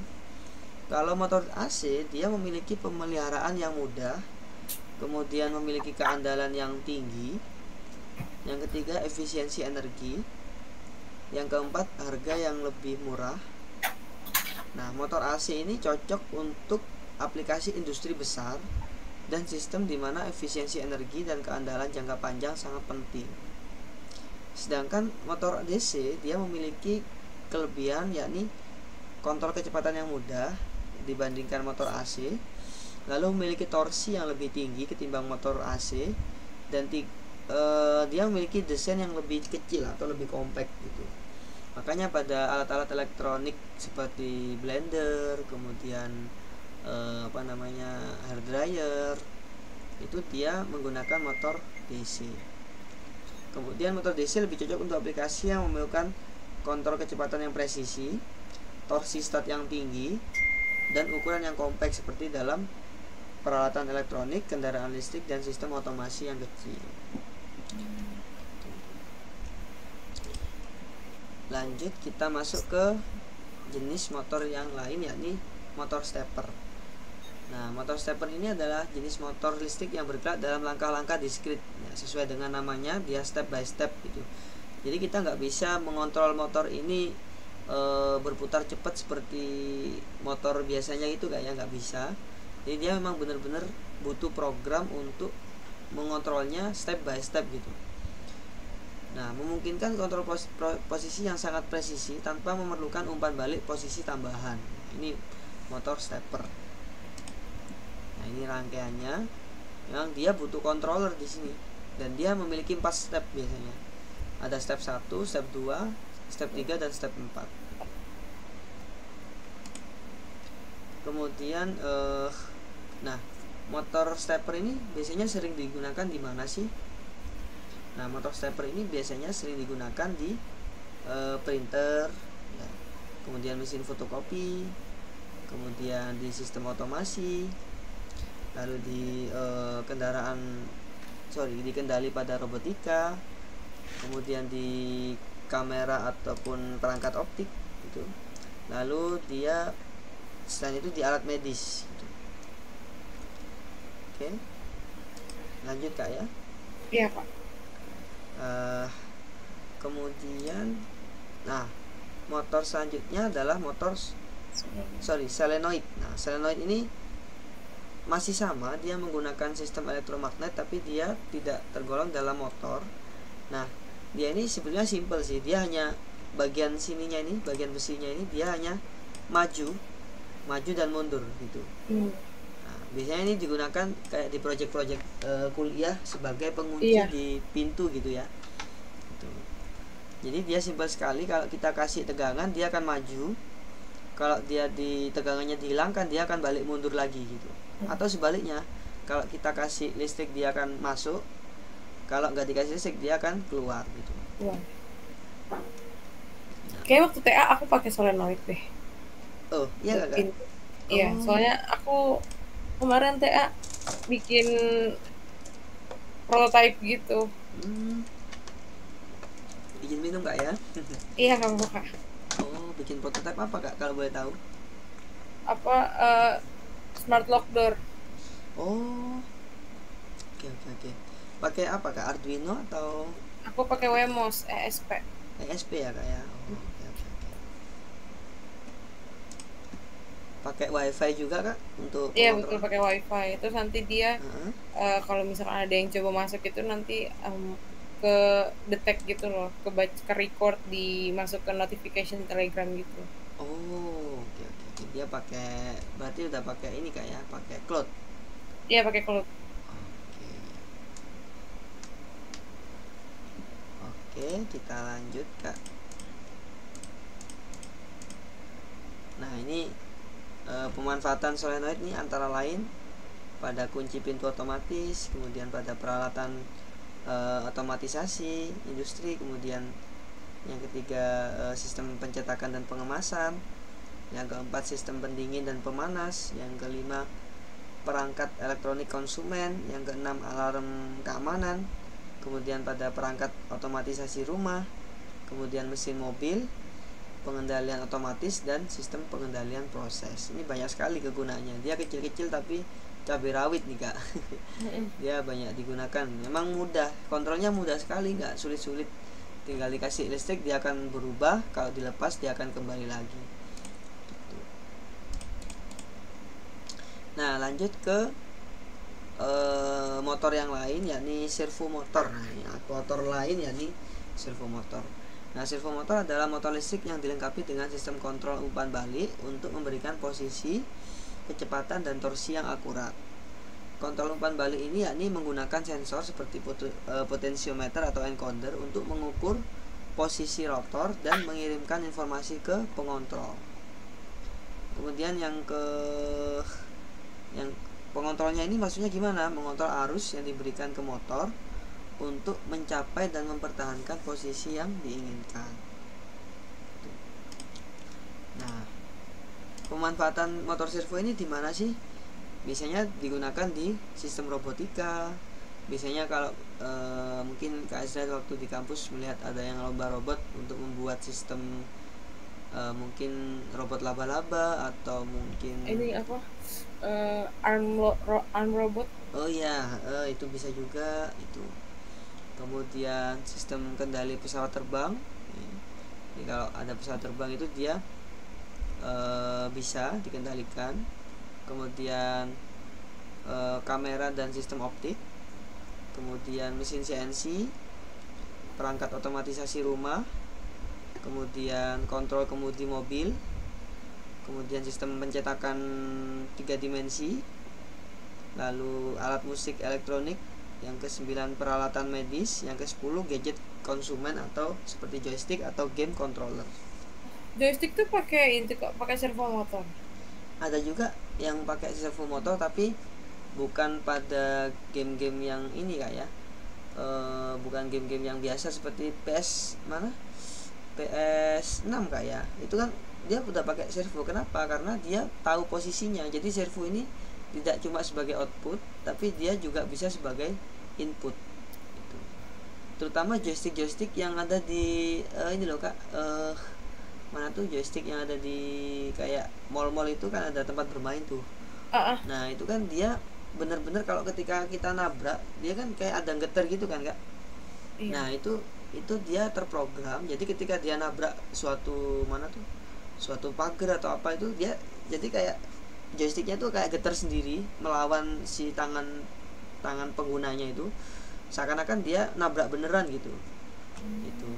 kalau motor AC dia memiliki pemeliharaan yang mudah kemudian memiliki keandalan yang tinggi. Yang ketiga efisiensi energi. Yang keempat harga yang lebih murah. Nah motor AC ini cocok untuk aplikasi industri besar dan sistem di mana efisiensi energi dan keandalan jangka panjang sangat penting. Sedangkan motor DC dia memiliki kelebihan yakni kontrol kecepatan yang mudah dibandingkan motor AC lalu memiliki torsi yang lebih tinggi ketimbang motor AC dan uh, dia memiliki desain yang lebih kecil atau lebih kompak gitu. Makanya pada alat-alat elektronik seperti blender kemudian uh, apa namanya hair dryer itu dia menggunakan motor DC kemudian motor DC lebih cocok untuk aplikasi yang memerlukan kontrol kecepatan yang presisi torsi start yang tinggi dan ukuran yang kompak seperti dalam peralatan elektronik, kendaraan listrik, dan sistem otomasi yang kecil. lanjut kita masuk ke jenis motor yang lain yakni motor stepper Nah, motor stepper ini adalah jenis motor listrik yang bergerak dalam langkah-langkah diskrit. Ya, sesuai dengan namanya, dia step by step gitu. Jadi kita nggak bisa mengontrol motor ini e, berputar cepat seperti motor biasanya itu kayak nggak bisa. Jadi dia memang benar-benar butuh program untuk mengontrolnya step by step gitu. Nah, memungkinkan kontrol pos posisi yang sangat presisi tanpa memerlukan umpan balik posisi tambahan. Ini motor stepper nah ini rangkaiannya. Memang dia butuh controller di sini. Dan dia memiliki 4 step biasanya. Ada step 1, step 2, step 3 dan step 4 kemudian uh, nah motor stepper ini biasanya sering digunakan di mana sih? Nah motor stepper ini biasanya sering digunakan di uh, printer ya. kemudian mesin fotokopi kemudian di sistem otomasi lalu di uh, kendaraan sorry di kendali pada robotika kemudian di kamera ataupun perangkat optik gitu. Lalu dia selain itu di alat medis gitu. oke. Lanjut kak ya. Iya pak. Uh, kemudian nah motor selanjutnya adalah motor sorry solenoid nah solenoid ini masih sama dia menggunakan sistem elektromagnet tapi dia tidak tergolong dalam motor nah dia ini sebenarnya simple sih dia hanya bagian sininya ini bagian besinya ini dia hanya maju maju dan mundur gitu hmm. nah, biasanya ini digunakan kayak di project-project uh, kuliah sebagai pengunci iya. di pintu gitu ya gitu. jadi dia simpel sekali kalau kita kasih tegangan dia akan maju kalau dia di tegangannya dihilangkan dia akan balik mundur lagi gitu atau sebaliknya kalau kita kasih listrik dia akan masuk kalau nggak dikasih listrik dia akan keluar gitu. Ya. kayak waktu TA aku pakai solenoid deh. Oh iya gak iya oh. soalnya aku kemarin TA bikin prototype gitu. Hmm. bikin minum gak ya? Iya kamu buka oh bikin prototype apa kak kalau boleh tahu? Apa uh, smart lock door. Oh. Oke oke oke. Pakai apa kak? Arduino atau? Aku pakai Wemos ESP ESP ya kak ya? Oh, oke oke oke. Pakai wifi juga kak? Untuk iya betul pakai wifi. Itu nanti dia uh -huh. uh, kalau misalkan ada yang coba masuk itu nanti um, ke detect gitu loh ke ke record dimasuk ke notification telegram gitu. Oh dia pakai berarti udah pakai ini kayak ya? Pakai cloud iya pakai cloud oke. Oke kita lanjut kak. Nah ini e, pemanfaatan solenoid ini antara lain pada kunci pintu otomatis kemudian pada peralatan e, otomatisasi industri kemudian yang ketiga eh, sistem pencetakan dan pengemasan yang keempat sistem pendingin dan pemanas. Yang kelima perangkat elektronik konsumen. Yang keenam alarm keamanan. Kemudian pada perangkat otomatisasi rumah. Kemudian mesin mobil pengendalian otomatis dan sistem pengendalian proses. Ini banyak sekali kegunaannya. Dia kecil-kecil tapi cabai rawit nih kak. Dia banyak digunakan. Memang mudah. Kontrolnya mudah sekali nggak sulit-sulit. Tinggal dikasih listrik dia akan berubah. Kalau dilepas dia akan kembali lagi gitu. Nah lanjut ke e, motor yang lain yakni servo motor. Nah motor lain yakni servo motor. Nah servo motor adalah motor listrik yang dilengkapi dengan sistem kontrol umpan balik untuk memberikan posisi kecepatan dan torsi yang akurat. Kontrol umpan balik ini yakni menggunakan sensor seperti eh, potensiometer atau encoder untuk mengukur posisi rotor dan mengirimkan informasi ke pengontrol. Kemudian yang ke yang pengontrolnya ini maksudnya gimana? Mengontrol arus yang diberikan ke motor untuk mencapai dan mempertahankan posisi yang diinginkan. Nah, pemanfaatan motor servo ini di mana sih? biasanya digunakan di sistem robotika biasanya kalau e, mungkin Kak waktu di kampus melihat ada yang lomba robot untuk membuat sistem uh, mungkin robot laba-laba atau mungkin ini apa uh, arm ro arm robot. Oh ya uh, itu bisa juga itu. Kemudian sistem kendali pesawat terbang. Jadi kalau ada pesawat terbang itu dia uh, bisa dikendalikan. Kemudian uh, kamera dan sistem optik. Kemudian mesin CNC perangkat otomatisasi rumah. Kemudian kontrol kemudi mobil kemudian sistem pencetakan tiga dimensi. Lalu alat musik elektronik yang ke-9 peralatan medis yang ke-10 gadget konsumen atau seperti joystick atau game controller. Joystick tuh pakai itu kok pakai servo motor? Ada juga yang pakai servo motor tapi bukan pada game-game yang ini kak ya. E, bukan game-game yang biasa seperti PS mana? PS6 kak ya. Itu kan dia udah pakai servo. Kenapa? Karena dia tahu posisinya. Jadi servo ini tidak cuma sebagai output tapi dia juga bisa sebagai input. Itu terutama joystick joystick yang ada di uh, ini loh kak uh, mana tuh joystick yang ada di kayak mall-mall itu kan ada tempat bermain tuh. Uh -uh. nah itu kan dia bener-bener kalau ketika kita nabrak dia kan kayak ada getar gitu kan kak? Iya. nah itu itu dia terprogram. Jadi ketika dia nabrak suatu mana tuh suatu pagar atau apa itu dia jadi kayak joysticknya tuh kayak getar sendiri melawan si tangan tangan penggunanya itu. Seakan-akan dia nabrak beneran gitu. Itu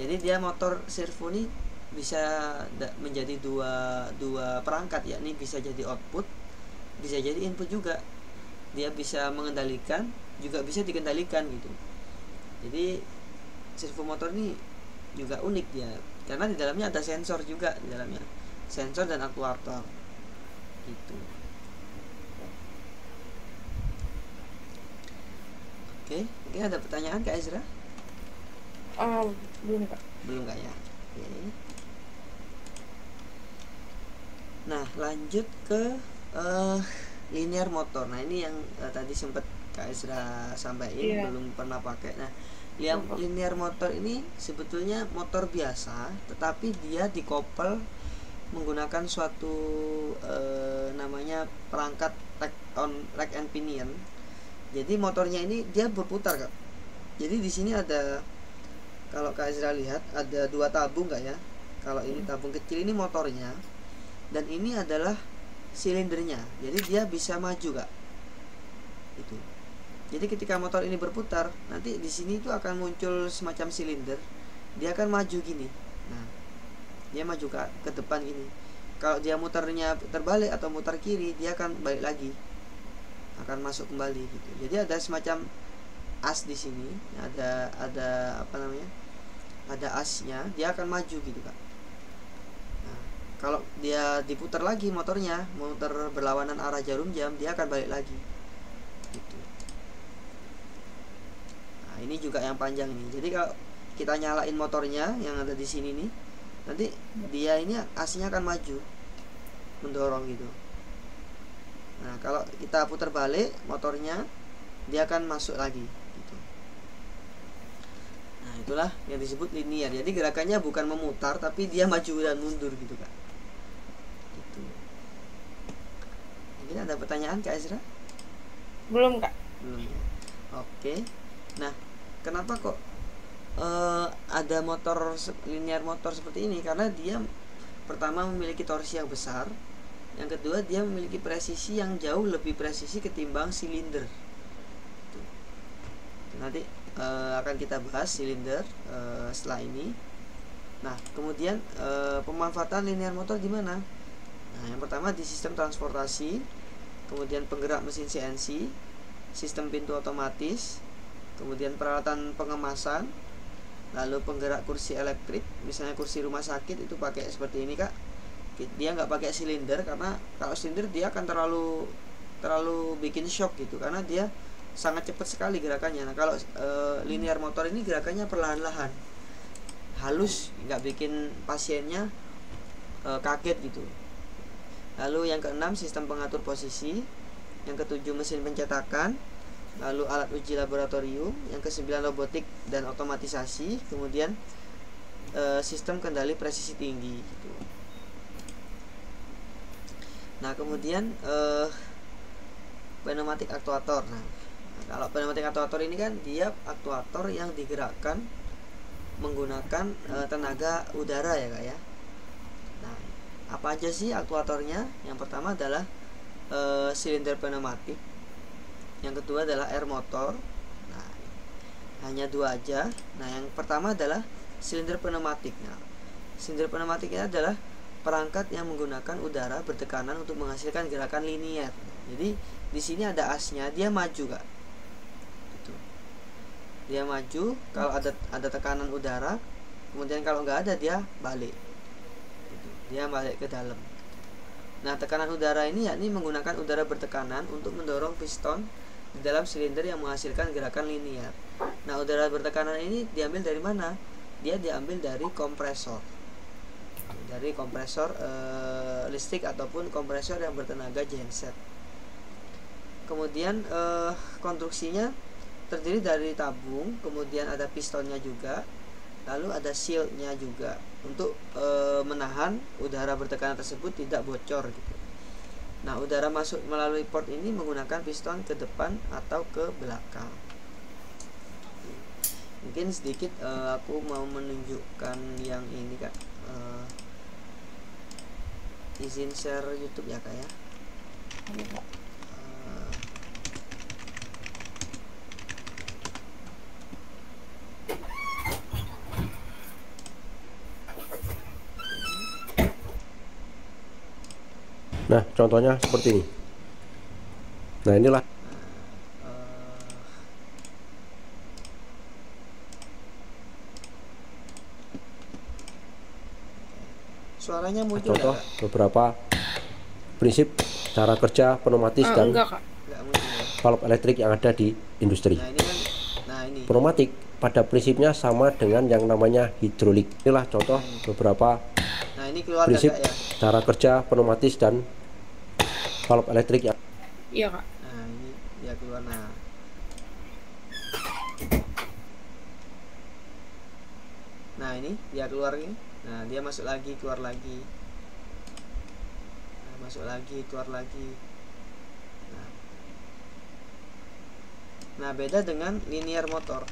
jadi dia motor servo ini bisa menjadi dua dua perangkat yakni bisa jadi output bisa jadi input juga. Dia bisa mengendalikan juga bisa dikendalikan gitu. Jadi servo motor ini juga unik dia karena di dalamnya ada sensor juga di dalamnya. Sensor dan aktuator gitu. Oke mungkin ada pertanyaan kak Ezra? Uh, belum kak. Belum kak ya? Oke. Nah lanjut ke uh, linear motor. Nah ini yang uh, tadi sempat kak Ezra sampaikan yeah. belum pernah pakai. Nah yang linear motor ini sebetulnya motor biasa tetapi dia dikopel menggunakan suatu e, namanya perangkat rack on rack and pinion. Jadi motornya ini dia berputar kak. Jadi di sini ada kalau kak Ezra lihat ada dua tabung nggak ya. Kalau ini tabung kecil ini motornya. Dan ini adalah silindernya. Jadi dia bisa maju kak. Itu jadi ketika motor ini berputar, nanti di sini itu akan muncul semacam silinder. Dia akan maju gini. Nah, dia maju ke, ke depan gini. Kalau dia muternya terbalik atau muter kiri, dia akan balik lagi. Akan masuk kembali gitu. Jadi ada semacam as di sini, ada ada apa namanya? Ada asnya, dia akan maju gitu, Kak. Nah, kalau dia diputar lagi motornya, muter berlawanan arah jarum jam, dia akan balik lagi ini juga yang panjang nih jadi kalau kita nyalain motornya yang ada di sini nih nanti dia ini aslinya akan maju mendorong gitu. Nah kalau kita putar balik motornya dia akan masuk lagi gitu. Nah itulah yang disebut linear. Jadi gerakannya bukan memutar tapi dia maju dan mundur gitu kak. Gitu. Mungkin ada pertanyaan kak Ezra? Belum kak. Belum ya? Oke. Nah kenapa kok uh, ada motor linear motor seperti ini? Karena dia pertama memiliki torsi yang besar yang kedua dia memiliki presisi yang jauh lebih presisi ketimbang silinder. Nanti uh, akan kita bahas silinder uh, setelah ini. Nah kemudian uh, pemanfaatan linear motor di mana nah yang pertama di sistem transportasi kemudian penggerak mesin CNC sistem pintu otomatis kemudian peralatan pengemasan lalu penggerak kursi elektrik misalnya kursi rumah sakit itu pakai seperti ini kak. Dia nggak pakai silinder karena kalau silinder dia akan terlalu terlalu bikin shock gitu karena dia sangat cepat sekali gerakannya. Nah kalau e, linear motor ini gerakannya perlahan-lahan halus nggak bikin pasiennya e, kaget gitu. Lalu yang keenam sistem pengatur posisi. Yang ketujuh mesin pencetakan lalu alat uji laboratorium, yang kesembilan robotik dan otomatisasi, kemudian uh, sistem kendali presisi tinggi gitu. Nah, kemudian uh, pneumatik aktuator. Nah, kalau pneumatik aktuator ini kan dia aktuator yang digerakkan menggunakan uh, tenaga udara ya, Kak ya. Nah, apa aja sih aktuatornya? Yang pertama adalah uh, silinder pneumatik. Yang kedua adalah air motor. Nah, hanya dua aja. Nah, yang pertama adalah silinder pneumatik. Nah, silinder pneumatik ini adalah perangkat yang menggunakan udara bertekanan untuk menghasilkan gerakan linier. Jadi di sini ada asnya, dia maju kak. Gitu. Dia maju kalau ada ada tekanan udara, kemudian kalau nggak ada dia balik. Gitu. Dia balik ke dalam. Nah tekanan udara ini yakni menggunakan udara bertekanan untuk mendorong piston di dalam silinder yang menghasilkan gerakan linier. Nah udara bertekanan ini diambil dari mana? Dia diambil dari kompresor dari kompresor e, listrik ataupun kompresor yang bertenaga genset. Kemudian e, konstruksinya terdiri dari tabung, kemudian ada pistonnya juga, lalu ada shieldnya juga untuk e, menahan udara bertekanan tersebut tidak bocor gitu. Nah, udara masuk melalui port ini menggunakan piston ke depan atau ke belakang. Mungkin sedikit uh, aku mau menunjukkan yang ini kak. Uh, izin share YouTube ya kak ya uh, Nah, contohnya seperti ini. Nah, inilah suaranya muncul contoh ya, beberapa prinsip cara kerja pneumatis uh, dan valve elektrik yang ada di industri. Nah, ini kan, nah ini. Pneumatik pada prinsipnya sama dengan yang namanya hidrolik. Inilah contoh hmm. beberapa nah, ini prinsip ya? cara kerja pneumatis dan valve elektrik yang. Iya kak. Nah ini ya keluar nah. Nah ini dia keluar ini. Nah dia masuk lagi keluar lagi. Nah, masuk lagi keluar lagi. Nah, nah beda dengan linear motor.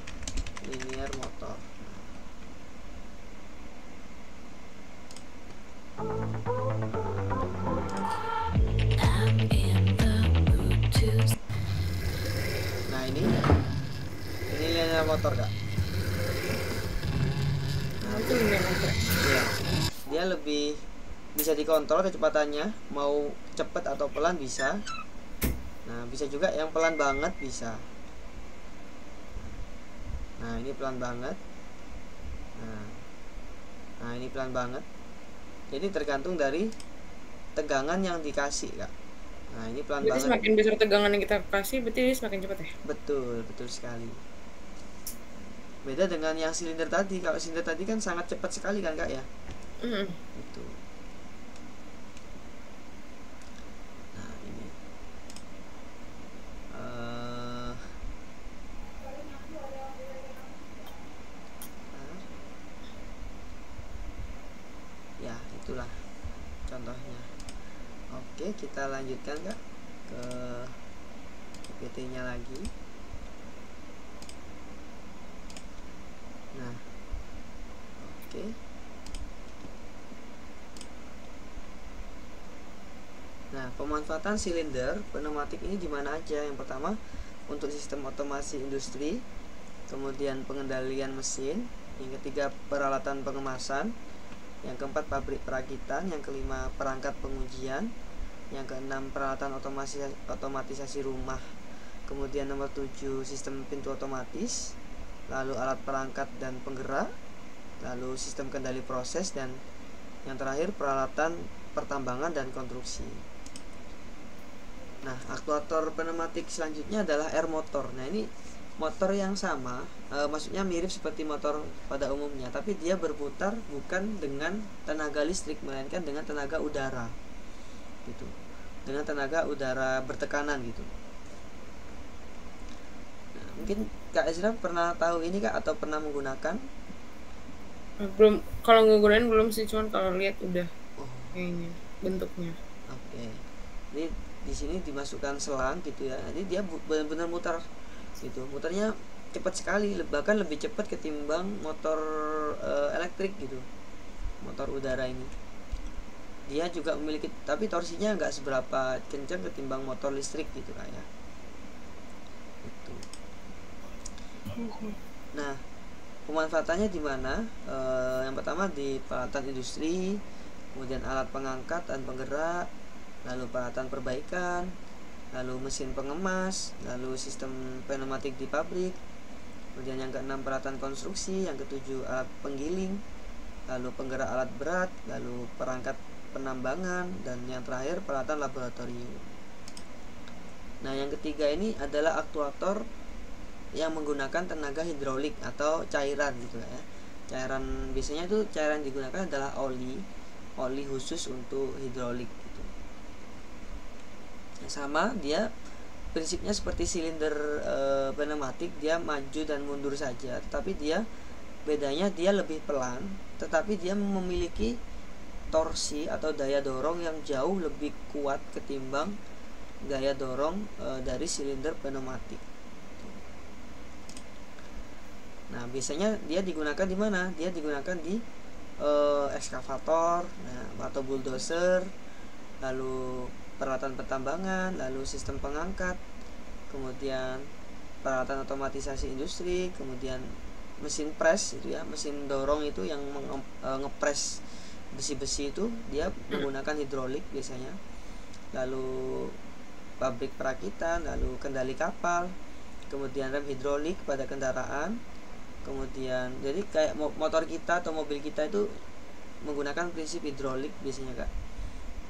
Linear motor. Nah ini. Ini linear motor kak. Itu ya dia lebih bisa dikontrol kecepatannya. Mau cepet atau pelan bisa. Nah bisa juga yang pelan banget bisa. Nah ini pelan banget. Nah. Nah ini pelan banget. Jadi tergantung dari tegangan yang dikasih kak nah ini pelan jadi banget. semakin besar tegangan yang kita kasih berarti dia semakin cepat ya? Betul betul sekali. Beda dengan yang silinder tadi. Kalau silinder tadi kan sangat cepat sekali kan kak ya? Mm. itu nah ini. Uh, ya itulah kita lanjutkan kak ke PPT nya lagi. Nah oke. Nah pemanfaatan silinder pneumatik ini di mana aja? Yang pertama untuk sistem otomasi industri kemudian pengendalian mesin yang ketiga peralatan pengemasan yang keempat pabrik perakitan yang kelima perangkat pengujian yang keenam peralatan otomasi otomatisasi rumah kemudian nomor tujuh sistem pintu otomatis lalu alat perangkat dan penggerak, lalu sistem kendali proses dan yang terakhir peralatan pertambangan dan konstruksi. Nah, aktuator pneumatik selanjutnya adalah air motor. Nah, ini motor yang sama, e, maksudnya mirip seperti motor pada umumnya, tapi dia berputar bukan dengan tenaga listrik melainkan dengan tenaga udara. Gitu. Dengan tenaga udara bertekanan gitu. Mungkin Kak Ezra pernah tahu ini Kak atau pernah menggunakan? Belum kalau ngegunain belum sih cuman kalau lihat udah oh. kayaknya bentuknya. Oke. Okay. ini di sini dimasukkan selang gitu ya. Jadi dia benar-benar mutar gitu. Mutarnya cepat sekali bahkan lebih cepat ketimbang motor uh, elektrik gitu. Motor udara ini dia juga memiliki tapi torsinya nggak seberapa kencang ketimbang motor listrik gitu kayak itu nah pemanfaatannya di mana? E, yang pertama di peralatan industri kemudian alat pengangkat dan penggerak lalu peralatan perbaikan lalu mesin pengemas lalu sistem pneumatik di pabrik kemudian yang keenam peralatan konstruksi yang ketujuh alat penggiling lalu penggerak alat berat lalu perangkat penambangan dan yang terakhir peralatan laboratorium. Nah yang ketiga ini adalah aktuator yang menggunakan tenaga hidrolik atau cairan gitu ya. Cairan biasanya itu cairan digunakan adalah oli oli khusus untuk hidrolik gitu. Ya, sama dia prinsipnya seperti silinder e, pneumatik dia maju dan mundur saja. Tetapi dia bedanya dia lebih pelan tetapi dia memiliki torsi atau daya dorong yang jauh lebih kuat ketimbang daya dorong e, dari silinder pneumatik Nah, biasanya dia digunakan di mana? Dia digunakan di uh, ekskavator, nah, atau bulldozer, lalu peralatan pertambangan, lalu sistem pengangkat, kemudian peralatan otomatisasi industri, kemudian mesin press itu ya, mesin dorong itu yang uh, ngepres besi-besi itu dia menggunakan hidrolik biasanya. Lalu pabrik perakitan, lalu kendali kapal, kemudian rem hidrolik pada kendaraan, kemudian jadi kayak motor kita atau mobil kita itu menggunakan prinsip hidrolik biasanya kak.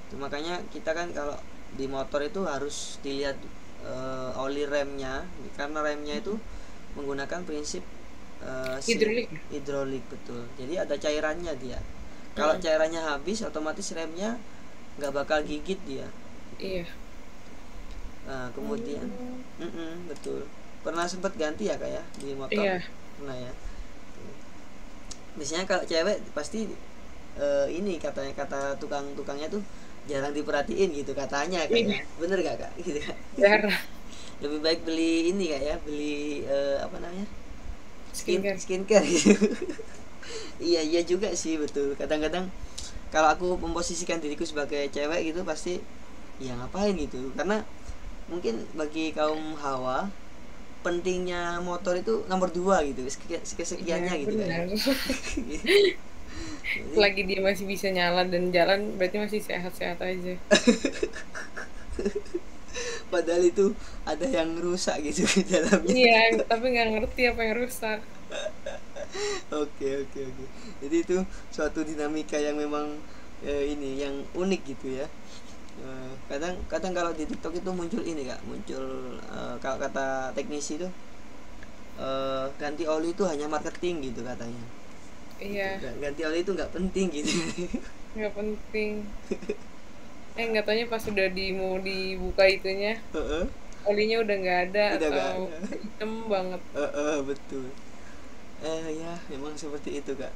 Itu makanya kita kan kalau di motor itu harus dilihat e, oli remnya karena remnya itu menggunakan prinsip e, hidrolik. hidrolik betul. Jadi ada cairannya dia kalau hmm. cairannya habis otomatis remnya nggak bakal gigit dia. Iya. Nah kemudian hmm. mm -mm, betul. Pernah sempat ganti ya kak ya di motor? Iya. Nah ya? Biasanya kalau cewek pasti uh, ini katanya kata tukang-tukangnya tuh jarang diperhatiin gitu katanya kayaknya bener gak kak? Gitu kak lebih baik beli ini kak ya beli uh, apa namanya? Skin skincare, skincare gitu iya iya juga sih betul. Kadang-kadang kalau aku memposisikan diriku sebagai cewek gitu pasti ya ngapain gitu? Karena mungkin bagi kaum hawa pentingnya motor itu nomor dua gitu kesekiannya ya, gitu kan. lagi dia masih bisa nyala dan jalan berarti masih sehat-sehat aja. Padahal itu ada yang rusak gitu di dalamnya. Iya tapi nggak ngerti apa yang rusak oke oke oke. Jadi itu suatu dinamika yang memang eh, ini yang unik gitu ya. Eh, kadang kadang kalau di TikTok itu muncul ini kak. Muncul uh, kalau kata teknisi itu uh, ganti oli itu hanya marketing gitu katanya. Iya. Ganti oli itu nggak penting gitu. Nggak penting. Eh nggak tanya pas sudah di mau dibuka itunya uh -uh. olinya udah nggak ada udah atau ada. hitam banget. Uh -uh, betul eh ya memang seperti itu kak.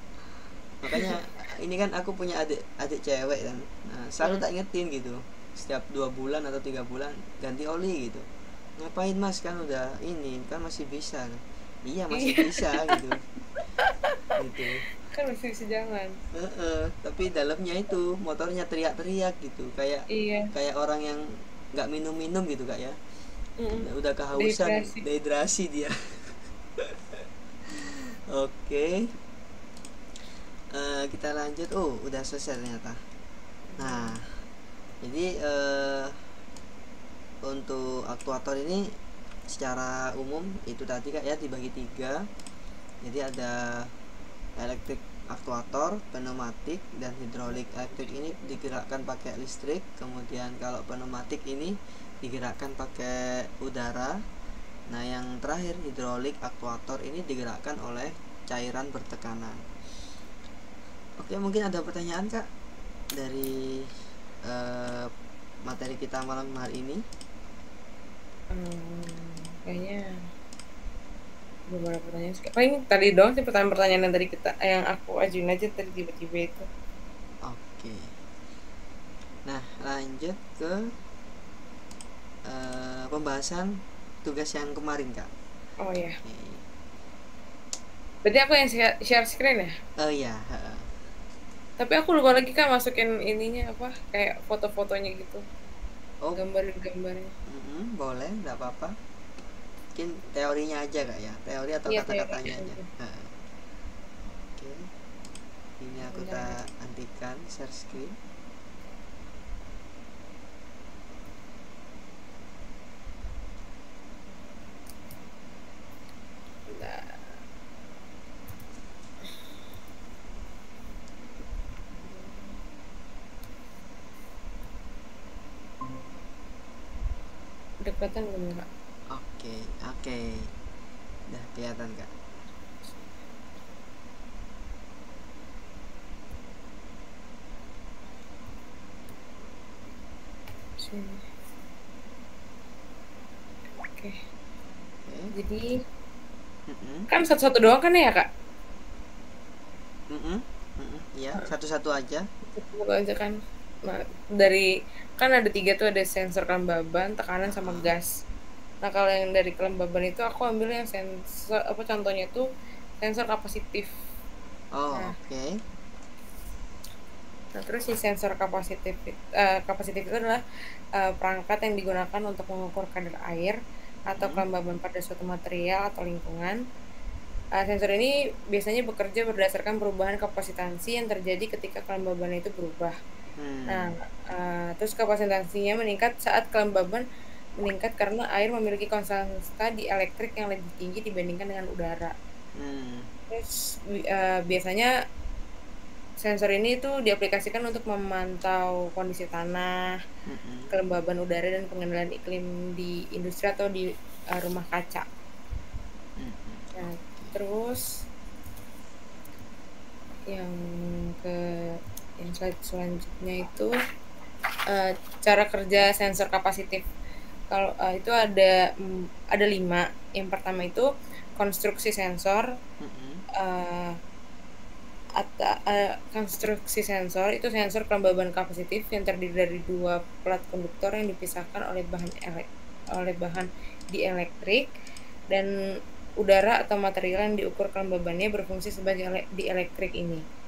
Makanya ini kan aku punya adik adik cewek kan. Nah selalu hmm. tak ingetin gitu. Setiap dua bulan atau tiga bulan ganti oli gitu. Ngapain mas? Kan udah ini kan masih bisa. Iya masih iya. bisa gitu. Gitu. Kan masih bisa jalan. E -e, tapi dalamnya itu motornya teriak-teriak gitu. Kayak iya. kayak orang yang nggak minum-minum gitu kak ya. Mm. udah kehausan dehidrasi, dehidrasi dia oke okay. uh, kita lanjut oh udah selesai ternyata nah jadi uh, untuk aktuator ini secara umum itu tadi kak ya dibagi tiga jadi ada elektrik aktuator, pneumatik dan hidrolik. Elektrik ini digerakkan pakai listrik, kemudian kalau pneumatik ini digerakkan pakai udara. Nah, yang terakhir hidrolik aktuator ini digerakkan oleh cairan bertekanan. Oke, mungkin ada pertanyaan Kak dari uh, materi kita malam hari ini? Hmm, kayaknya belum ada pertanyaan paling tadi doang sih pertanyaan-pertanyaan yang tadi kita yang aku ajuin aja tadi tiba-tiba itu oke nah lanjut ke uh, pembahasan tugas yang kemarin kak. Oh ya okay. berarti aku yang share, screen ya? Oh iya tapi aku lupa lagi kan masukin ininya apa kayak foto-fotonya gitu. Oh. Gambar-gambarnya. Mm -hmm, boleh nggak apa-apa. Mungkin teorinya aja kak ya. Teori atau ya, kata-katanya aja. oke. Ini aku tak antikan share screen Dekatan belum ya kak? Oke, oke. Udah kelihatan kak. Sini. Oke. Okay. Jadi mm-hmm. kan satu-satu doang kan ya kak? Mm-hmm. Mm-hmm. Ya, satu-satu aja. Satu aja kan. Nah, dari kan ada tiga tuh ada sensor kelembaban tekanan sama gas. Nah kalau yang dari kelembaban itu aku ambil yang sensor apa contohnya tuh sensor kapasitif oh nah, oke. Okay. nah terus si sensor kapasitif uh, kapasitif itu adalah uh, perangkat yang digunakan untuk mengukur kadar air atau hmm. kelembaban pada suatu material atau lingkungan. Uh, sensor ini biasanya bekerja berdasarkan perubahan kapasitansi yang terjadi ketika kelembaban itu berubah Hmm. Nah, uh, terus kapasitansinya meningkat saat kelembaban meningkat karena air memiliki konstanta di elektrik yang lebih tinggi dibandingkan dengan udara. Hmm. Terus uh, biasanya sensor ini itu diaplikasikan untuk memantau kondisi tanah, hmm. kelembaban udara dan pengendalian iklim di industri atau di uh, rumah kaca. Hmm. Nah, terus yang ke slide selanjutnya itu uh, cara kerja sensor kapasitif kalau uh, itu ada um, ada lima. Yang pertama itu konstruksi sensor uh, atau uh, konstruksi sensor itu sensor kelembaban kapasitif yang terdiri dari dua plat konduktor yang dipisahkan oleh bahan elek oleh bahan dielektrik dan udara atau material yang diukur kelembabannya berfungsi sebagai ele dielektrik ini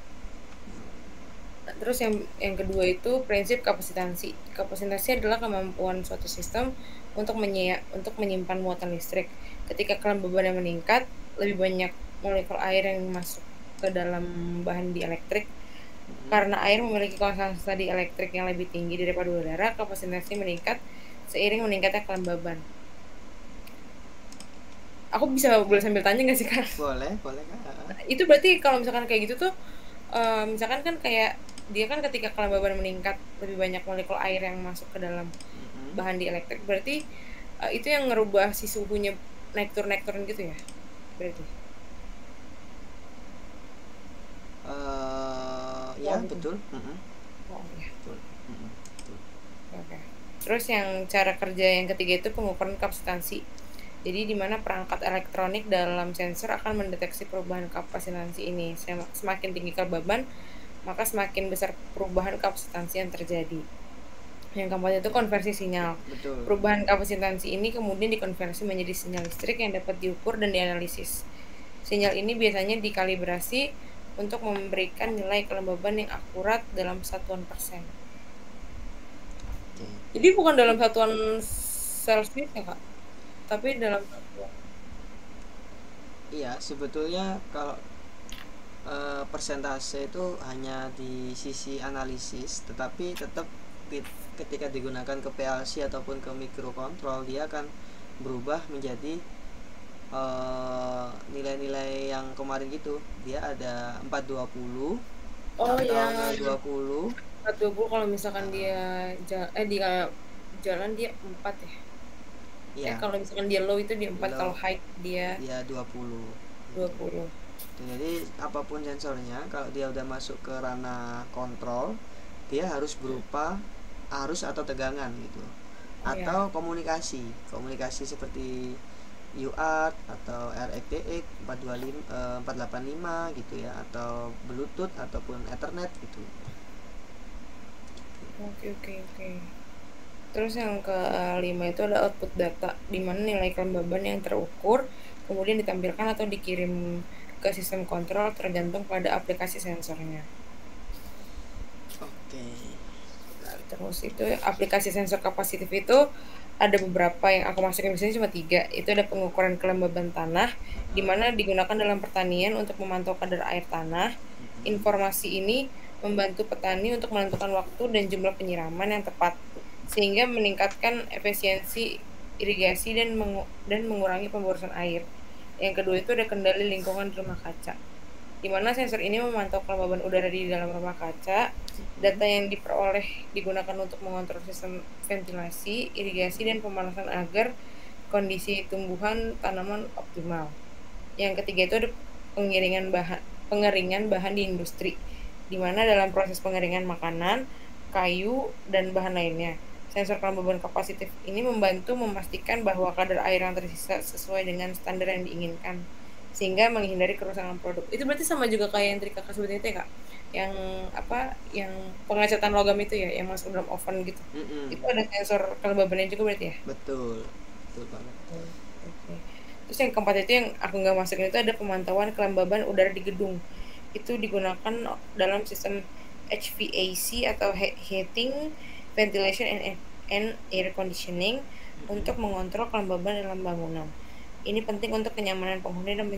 terus yang yang kedua itu prinsip kapasitansi. Kapasitansi adalah kemampuan suatu sistem untuk menye untuk menyimpan muatan listrik. Ketika kelembabannya meningkat, lebih banyak molekul air yang masuk ke dalam bahan dielektrik. Hmm. Karena air memiliki konsentrasi dielektrik yang lebih tinggi daripada udara, kapasitansi meningkat seiring meningkatnya kelembaban. Aku bisa boleh sambil tanya nggak sih kak? Boleh, boleh kak. Itu berarti kalau misalkan kayak gitu tuh, um, misalkan kan kayak dia kan ketika kelembaban meningkat lebih banyak molekul air yang masuk ke dalam mm-hmm. bahan dielektrik berarti uh, itu yang ngerubah si suhunya naik turun naik turun gitu ya berarti uh, ya oh, betul mm-hmm. oh, ya. betul. Mm-hmm. betul. oke okay. terus yang cara kerja yang ketiga itu pengukuran kapasitansi jadi di mana perangkat elektronik dalam sensor akan mendeteksi perubahan kapasitansi ini. Semakin tinggi kelembaban, maka semakin besar perubahan kapasitansi yang terjadi. Yang keempat itu konversi sinyal. Betul. Perubahan kapasitansi ini kemudian dikonversi menjadi sinyal listrik yang dapat diukur dan dianalisis. Sinyal ini biasanya dikalibrasi untuk memberikan nilai kelembaban yang akurat dalam satuan persen. Jadi bukan dalam satuan Celsius ya kak, tapi dalam satuan. Iya, sebetulnya kalau e, persentase itu hanya di sisi analisis tetapi tetap ketika digunakan ke PLC ataupun ke microcontrol dia akan berubah menjadi eh, nilai-nilai yang kemarin gitu. Dia ada 420 oh ya 20 420 kalau misalkan dia eh di jalan dia 4 ya? Iya. Eh, kalau misalkan dia low itu dia 4 kalau high dia dia 20 20 jadi apa pun sensornya kalau dia udah masuk ke ranah kontrol dia harus berupa arus atau tegangan gitu iya. atau iya. komunikasi komunikasi seperti UART atau RxDX 425 uh, 485 gitu ya atau Bluetooth ataupun Ethernet gitu. Oke oke oke. Terus yang kelima itu ada output data di mana nilai kelembaban yang terukur kemudian ditampilkan atau dikirim ke sistem kontrol tergantung pada aplikasi sensornya. Oke. Nah, terus itu aplikasi sensor kapasitif itu ada beberapa yang aku masukin di sini cuma tiga. Itu ada pengukuran kelembaban tanah, di mana digunakan dalam pertanian untuk memantau kadar air tanah. Informasi ini membantu petani untuk menentukan waktu dan jumlah penyiraman yang tepat, sehingga meningkatkan efisiensi irigasi dan mengu dan mengurangi pemborosan air. Yang kedua itu ada kendali lingkungan rumah kaca. Di mana sensor ini memantau kelembaban udara di dalam rumah kaca. Data yang diperoleh digunakan untuk mengontrol sistem ventilasi, irigasi, dan pemanasan agar kondisi tumbuhan tanaman optimal. Yang ketiga itu ada pengeringan bahan pengeringan bahan di industri, di mana dalam proses pengeringan makanan, kayu, dan bahan lainnya Sensor kelembaban kapasitif ini membantu memastikan bahwa kadar air yang tersisa sesuai dengan standar yang diinginkan sehingga menghindari kerusakan produk. Itu berarti sama juga kayak yang tadi kakak sebutin itu ya kak? Yang apa? Yang pengecatan logam itu ya, yang masuk dalam oven gitu. Mm -hmm. Itu ada sensor kelembabannya juga berarti ya? Betul, betul banget. Oke. Terus yang keempat itu yang aku nggak masukin itu ada pemantauan kelembaban udara di gedung. Itu digunakan dalam sistem HVAC atau heating ventilation and, and air conditioning untuk mengontrol kelembaban dalam bangunan. Ini penting untuk kenyamanan penghuni dan,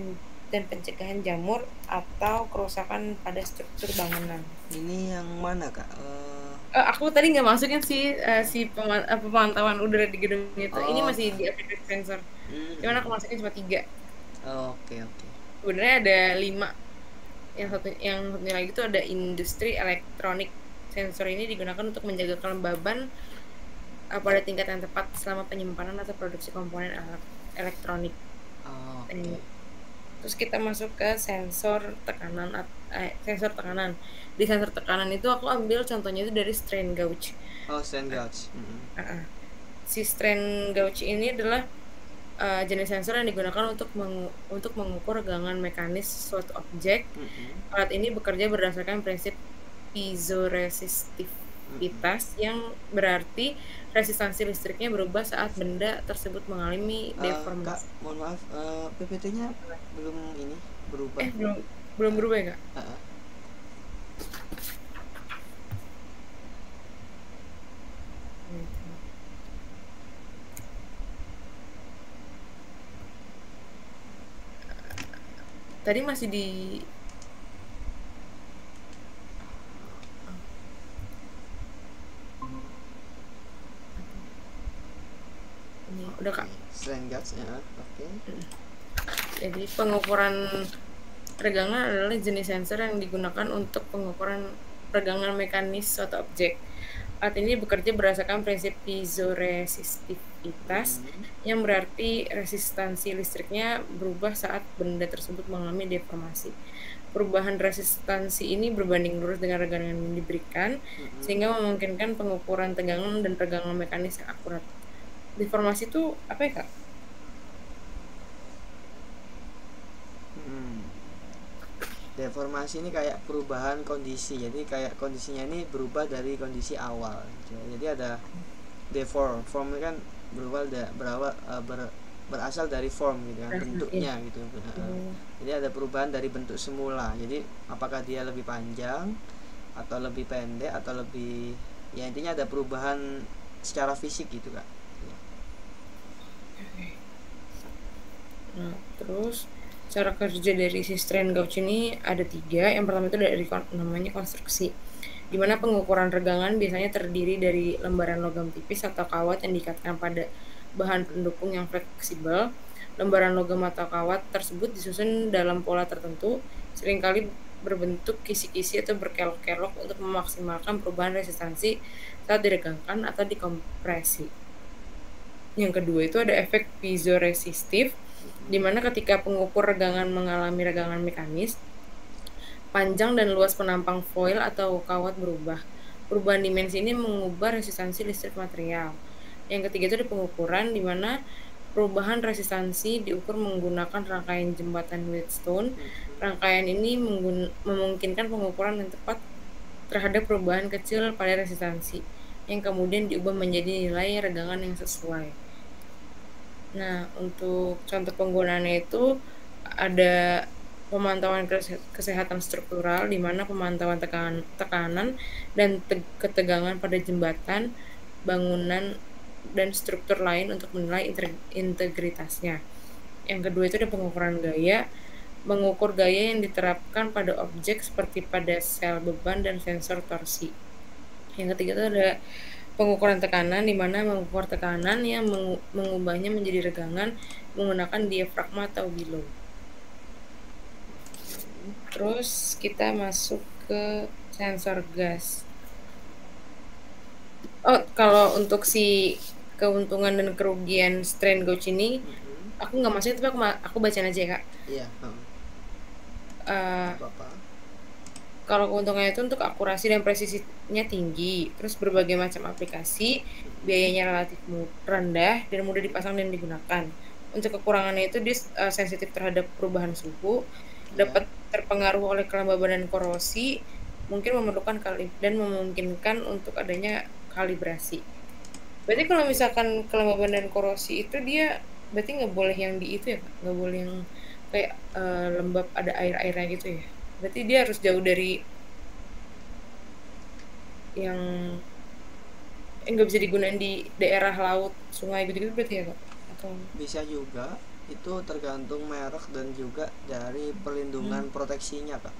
dan pencegahan jamur atau kerusakan pada struktur bangunan. Ini yang mana kak? Uh... Uh, aku tadi nggak masukin sih uh, si pemantauan udara di gedung itu. Oh. Ini masih di aplikasi sensor. Hmm. Cuman aku masukin cuma tiga. Oke oh, oke. Okay, okay. Sebenarnya ada lima. Yang satu yang satunya lagi itu ada industri elektronik Sensor ini digunakan untuk menjaga kelembaban uh, pada tingkat yang tepat selama penyimpanan atau produksi komponen elektronik. Oh, okay. Terus kita masuk ke sensor tekanan eh, sensor tekanan. Di sensor tekanan itu aku ambil contohnya itu dari strain gauge. Oh, strain gauge. Uh, uh, uh. Si strain gauge ini adalah uh, jenis sensor yang digunakan untuk mengu untuk mengukur regangan mekanis suatu objek. Mm -hmm. Alat ini bekerja berdasarkan prinsip piezoresistitivitas yang berarti resistansi listriknya berubah saat benda tersebut mengalami uh, deformasi. Kak, mohon maaf, uh, eh, PPT-nya belum ini berubah. Eh, belum belum berubah ya, Kak? Uh -uh. Tadi masih di udah kak strain gauge ya oke okay. jadi pengukuran regangan adalah jenis sensor yang digunakan untuk pengukuran regangan mekanis suatu objek Alat ini bekerja berdasarkan prinsip piezoresistitivitas hmm. yang berarti resistansi listriknya berubah saat benda tersebut mengalami deformasi. Perubahan resistansi ini berbanding lurus dengan regangan yang diberikan hmm. sehingga memungkinkan pengukuran tegangan dan regangan mekanis yang akurat deformasi itu apa ya kak? Hmm. Deformasi ini kayak perubahan kondisi, jadi kayak kondisinya ini berubah dari kondisi awal. Jadi ada deform, form kan berubah da, berawal uh, ber, berasal dari form gitu kan, bentuknya gitu. Uh, jadi ada perubahan dari bentuk semula. Jadi apakah dia lebih panjang atau lebih pendek atau lebih ya intinya ada perubahan secara fisik gitu kak Nah, terus cara kerja dari si strain gauge ini ada tiga. Yang pertama itu dari namanya konstruksi. Di mana pengukuran regangan biasanya terdiri dari lembaran logam tipis atau kawat yang diikatkan pada bahan pendukung yang fleksibel. Lembaran logam atau kawat tersebut disusun dalam pola tertentu, sering kali berbentuk kisi-kisi atau berkelok-kelok untuk memaksimalkan perubahan resistansi saat diregangkan atau dikompresi. Yang kedua itu ada efek piezoresistif, di mana ketika pengukur regangan mengalami regangan mekanis, panjang dan luas penampang foil atau kawat berubah. Perubahan dimensi ini mengubah resistansi listrik material. Yang ketiga itu ada pengukuran di mana perubahan resistansi diukur menggunakan rangkaian jembatan Wheatstone. Rangkaian ini memungkinkan pengukuran yang tepat terhadap perubahan kecil pada resistansi yang kemudian diubah menjadi nilai regangan yang sesuai. Nah, untuk contoh penggunaannya itu ada pemantauan kesehatan struktural di mana pemantauan tekanan, tekanan dan te ketegangan pada jembatan, bangunan dan struktur lain untuk menilai integritasnya. Yang kedua itu ada pengukuran gaya, mengukur gaya yang diterapkan pada objek seperti pada sel beban dan sensor torsi. Yang ketiga itu ada pengukuran tekanan di mana mengukur tekanan yang mengubahnya menjadi regangan menggunakan diafragma atau below. Terus kita masuk ke sensor gas. Oh, kalau untuk si keuntungan dan kerugian strain gauge ini, mm-hmm. aku nggak masuk tapi aku aku bacain aja ya kak. Iya. Uh. Uh, kalau keuntungannya itu untuk akurasi dan presisinya tinggi, terus berbagai macam aplikasi, biayanya relatif rendah dan mudah dipasang dan digunakan. Untuk kekurangannya itu dia uh, sensitif terhadap perubahan suhu, yeah. dapat terpengaruh oleh kelembaban dan korosi, mungkin memerlukan kali dan memungkinkan untuk adanya kalibrasi. Berarti kalau misalkan kelembaban dan korosi itu dia berarti nggak boleh yang di itu ya nggak boleh yang kayak uh, lembab ada air-airnya gitu ya. Berarti dia harus jauh dari yang eh, nggak bisa digunakan di daerah laut, sungai gitu-gitu berarti ya kak? Atau bisa juga itu tergantung merek dan juga dari perlindungan hmm. proteksinya kak.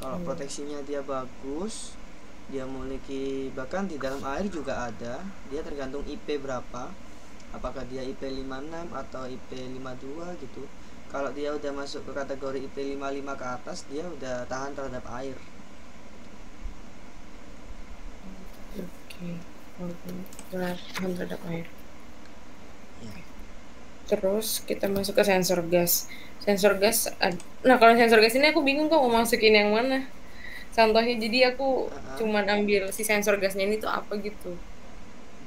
Kalau hmm. proteksinya dia bagus, dia memiliki bahkan di dalam air juga ada dia tergantung IP berapa apakah dia IP 56 atau IP 52 gitu kalau dia udah masuk ke kategori IP 55 ke atas dia udah tahan terhadap air oke tahan terhadap air ya. terus kita masuk ke sensor gas sensor gas nah kalau sensor gas ini aku bingung kok mau masukin yang mana contohnya jadi aku uh-huh. cuman ambil si sensor gasnya ini tuh apa gitu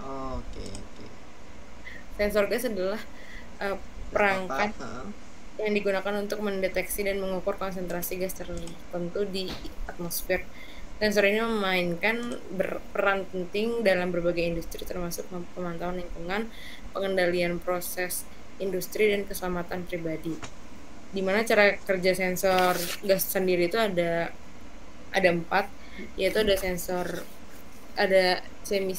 oke okay, okay. sensor gas adalah uh, perangkat. Yang digunakan untuk mendeteksi dan mengukur konsentrasi gas tertentu di atmosfer. Sensor ini memainkan berperan penting dalam berbagai industri termasuk pemantauan lingkungan pengendalian proses industri dan keselamatan pribadi. Di mana cara kerja sensor gas sendiri itu ada ada empat yaitu ada sensor ada semi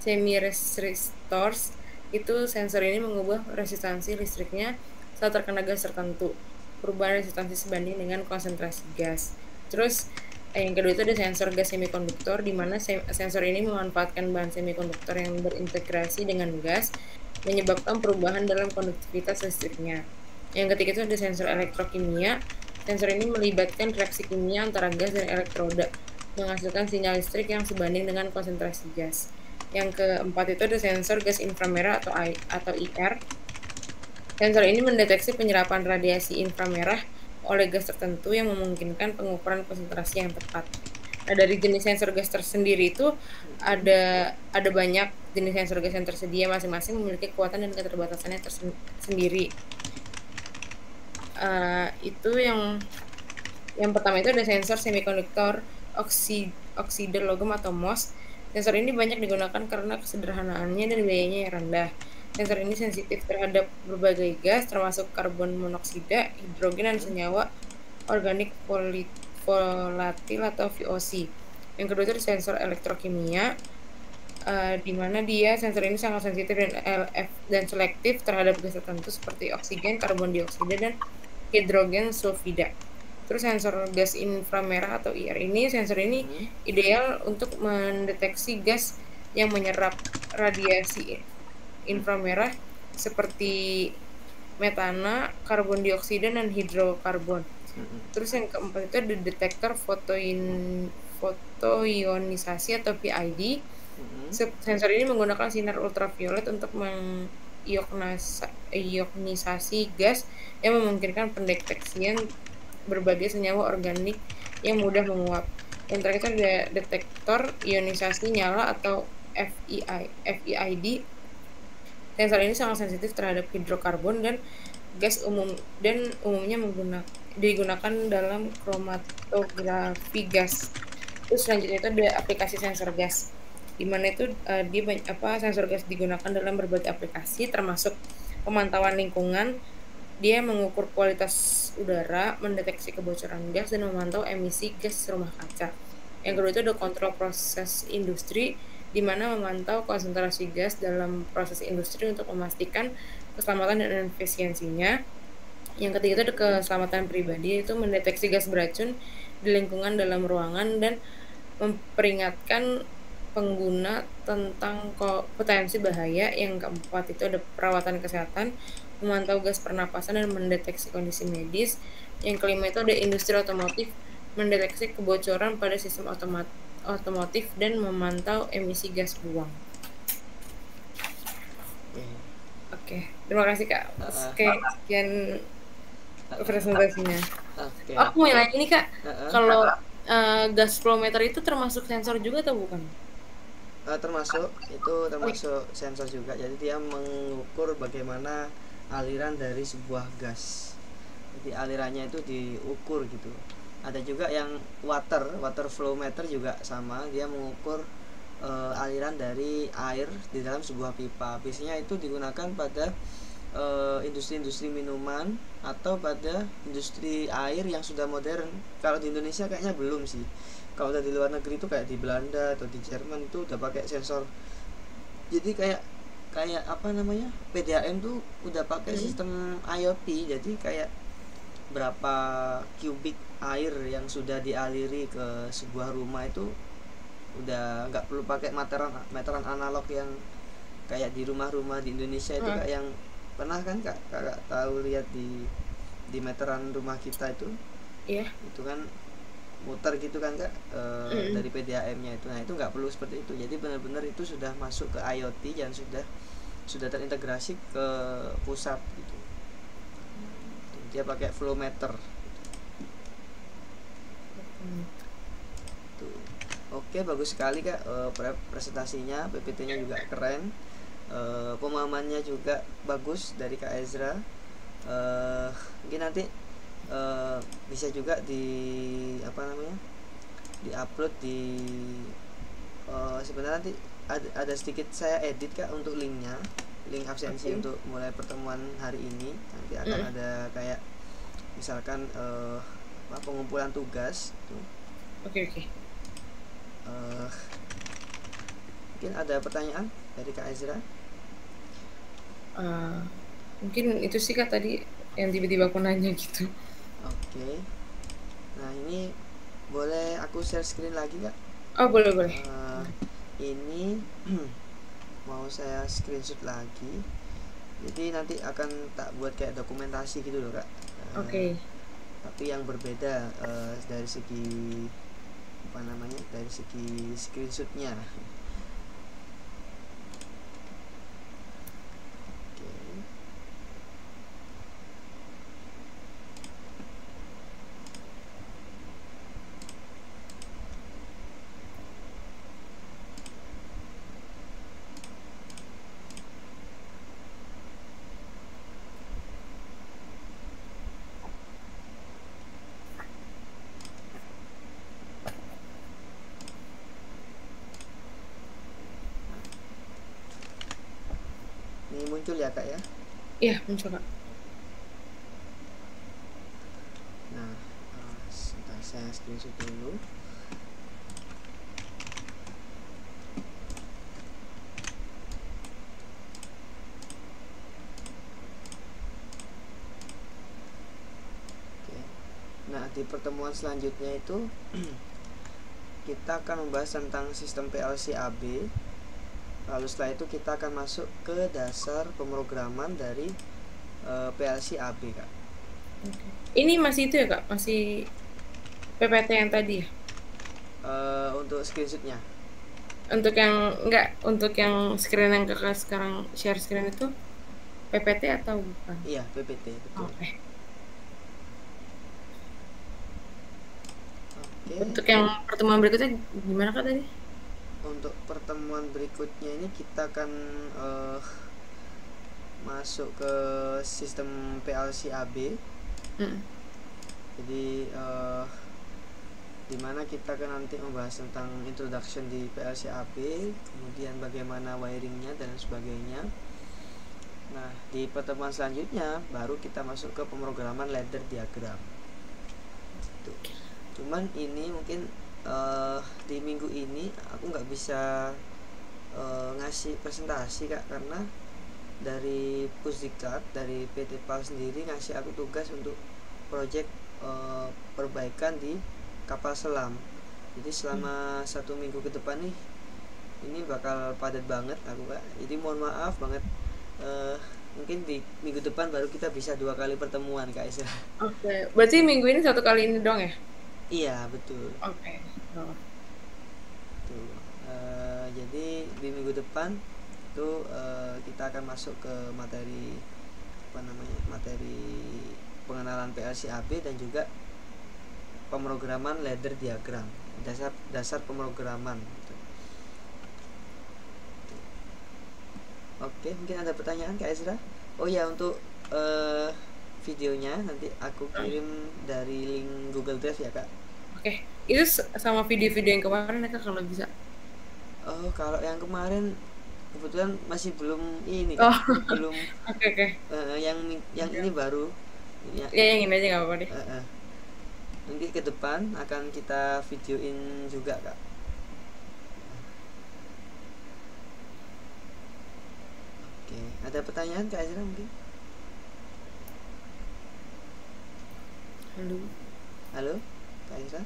semi resistors itu sensor ini mengubah resistansi listriknya saat terkena gas tertentu perubahan resistansi sebanding dengan konsentrasi gas terus eh, yang kedua itu ada sensor gas semikonduktor di mana sensor ini memanfaatkan bahan semikonduktor yang berintegrasi dengan gas menyebabkan perubahan dalam konduktivitas listriknya yang ketiga itu ada sensor elektrokimia Sensor ini melibatkan reaksi kimia antara gas dan elektroda, menghasilkan sinyal listrik yang sebanding dengan konsentrasi gas. Yang keempat itu ada sensor gas inframerah atau atau IR. Sensor ini mendeteksi penyerapan radiasi inframerah oleh gas tertentu yang memungkinkan pengukuran konsentrasi yang tepat. Nah, dari jenis sensor gas tersendiri itu ada ada banyak jenis sensor gas yang tersedia masing-masing memiliki kekuatan dan keterbatasannya tersendiri uh, itu yang yang pertama itu ada sensor semikonduktor oksid oksida logam atau MOS. Sensor ini banyak digunakan karena kesederhanaannya dan biayanya yang rendah. Sensor ini sensitif terhadap berbagai gas termasuk karbon monoksida, hidrogen dan senyawa organik volatil atau VOC. Yang kedua itu sensor elektrokimia uh, di mana dia sensor ini sangat sensitif dan LF dan selektif terhadap gas tertentu seperti oksigen, karbon dioksida dan hidrogen sulfida. Terus sensor gas inframerah atau IR ini sensor ini hmm. ideal untuk mendeteksi gas yang menyerap radiasi inframerah seperti metana, karbon dioksida dan hidrokarbon. Terus yang keempat itu ada detektor fotoin fotoionisasi atau PID. Sensor ini menggunakan sinar ultraviolet untuk meng ionisasi gas yang memungkinkan pendeteksian berbagai senyawa organik yang mudah menguap. Yang terakhir ada detektor ionisasi nyala atau FEI, FEID. Sensor ini sangat sensitif terhadap hidrokarbon dan gas umum dan umumnya menggunakan digunakan dalam kromatografi gas. Terus selanjutnya itu ada aplikasi sensor gas. Di mana itu uh, di apa sensor gas digunakan dalam berbagai aplikasi termasuk pemantauan lingkungan, dia mengukur kualitas udara, mendeteksi kebocoran gas dan memantau emisi gas rumah kaca. Yang kedua itu ada kontrol proses industri di mana memantau konsentrasi gas dalam proses industri untuk memastikan keselamatan dan efisiensinya. Yang ketiga itu keselamatan pribadi, yaitu mendeteksi gas beracun di lingkungan dalam ruangan dan memperingatkan pengguna tentang potensi bahaya. Yang keempat itu ada perawatan kesehatan, memantau gas pernapasan dan mendeteksi kondisi medis. Yang kelima itu ada industri otomotif, mendeteksi kebocoran pada sistem otomotif dan memantau emisi gas buang. Oke, terima kasih kak. Oke, sekian presentasinya. Okay. Aku mau nanya ini kak, kalau uh, gas flow meter itu termasuk sensor juga atau bukan? Uh, termasuk, itu termasuk sensor juga. Jadi dia mengukur bagaimana aliran dari sebuah gas. Jadi alirannya itu diukur gitu. Ada juga yang water, water flow meter juga sama. Dia mengukur uh, aliran dari air di dalam sebuah pipa. Biasanya itu digunakan pada eh, industri-industri minuman atau pada industri air yang sudah modern. Kalau di Indonesia kayaknya belum sih. Kalau udah di luar negeri itu kayak di Belanda atau di Jerman itu udah pakai sensor. Jadi kayak kayak apa namanya PDAM tuh udah pakai hmm. sistem IoT jadi kayak berapa kubik air yang sudah dialiri ke sebuah rumah itu udah nggak perlu pakai meteran meteran analog yang kayak di rumah-rumah di Indonesia itu hmm. kayak yang pernah kan kak kakak tahu lihat di di meteran rumah kita itu? Iya. Itu kan muter gitu kan kak e, mm. dari PDAM-nya itu. Nah itu nggak perlu seperti itu. Jadi benar-benar itu sudah masuk ke IoT dan sudah sudah terintegrasi ke pusat. gitu dia pakai flow meter. Mm. Oke bagus sekali kak. Uh, presentasinya PPT-nya juga keren. Uh, pemahamannya juga bagus dari kak Ezra. Uh, mungkin nanti uh, bisa juga di apa namanya di upload di uh, sebenarnya nanti ada sedikit saya edit kak untuk linknya link absensi okay. untuk mulai pertemuan hari ini. Nanti akan mm. ada kayak misalkan uh, pengumpulan tugas oke okay, oke. Okay uh, mungkin ada pertanyaan dari Kak Ezra? Uh, mungkin itu sih Kak tadi yang tiba-tiba aku nanya gitu. Oke. Okay. nah ini boleh aku share screen lagi Kak? Oh boleh boleh. Uh, ini mau saya screenshot lagi. Jadi nanti akan tak buat kayak dokumentasi gitu loh kak. Uh, oke. okay. tapi yang berbeda uh, dari segi apa namanya dari segi screenshotnya muncul ya kak ya? Iya muncul kak. Nah uh, sebentar saya screenshot dulu. Nah, di pertemuan selanjutnya itu kita akan membahas tentang sistem PLC AB lalu setelah itu kita akan masuk ke dasar pemrograman dari uh, PLC AB kak. Ini masih itu ya kak? Masih PPT yang tadi ya? Uh, untuk screenshotnya. Untuk yang enggak untuk yang screen yang kakak sekarang share screen itu PPT atau bukan? Iya PPT betul. Okay. Okay. Untuk yang pertemuan berikutnya gimana kak tadi? Untuk pertemuan berikutnya ini kita akan uh, masuk ke sistem PLC AB mm. jadi uh, di mana kita kan nanti membahas tentang introduction di PLC AB kemudian bagaimana wiringnya dan sebagainya nah di pertemuan selanjutnya baru kita masuk ke pemrograman ladder diagram Tuh. cuman ini mungkin uh, di minggu ini aku nggak bisa uh, ngasih presentasi kak karena dari Pusdiklat dari PT PAL sendiri ngasih aku tugas untuk project uh, perbaikan di kapal selam jadi selama hmm. satu minggu ke depan nih ini bakal padat banget aku kak jadi mohon maaf banget uh, mungkin di minggu depan baru kita bisa dua kali pertemuan kak Isra oke okay. berarti minggu ini satu kali ini dong ya iya betul oke okay. oh. Tuh. Uh, jadi di minggu depan itu uh, kita akan masuk ke materi apa namanya materi pengenalan PLC AB dan juga pemrograman ladder diagram dasar dasar pemrograman gitu. oke mungkin ada pertanyaan kak Ezra oh ya untuk uh, videonya nanti aku kirim dari link Google Drive ya kak. Oke itu sama video-video yang kemarin ya kak kalau bisa? Oh kalau yang kemarin kebetulan masih belum ini oh. belum oke oke. okay, uh, yang yang ini baru. Ya, ya yang ini aja nggak apa-apa deh. Uh, uh nanti ke depan akan kita videoin juga kak. Oke ada pertanyaan kak Azra mungkin halo halo kak Azra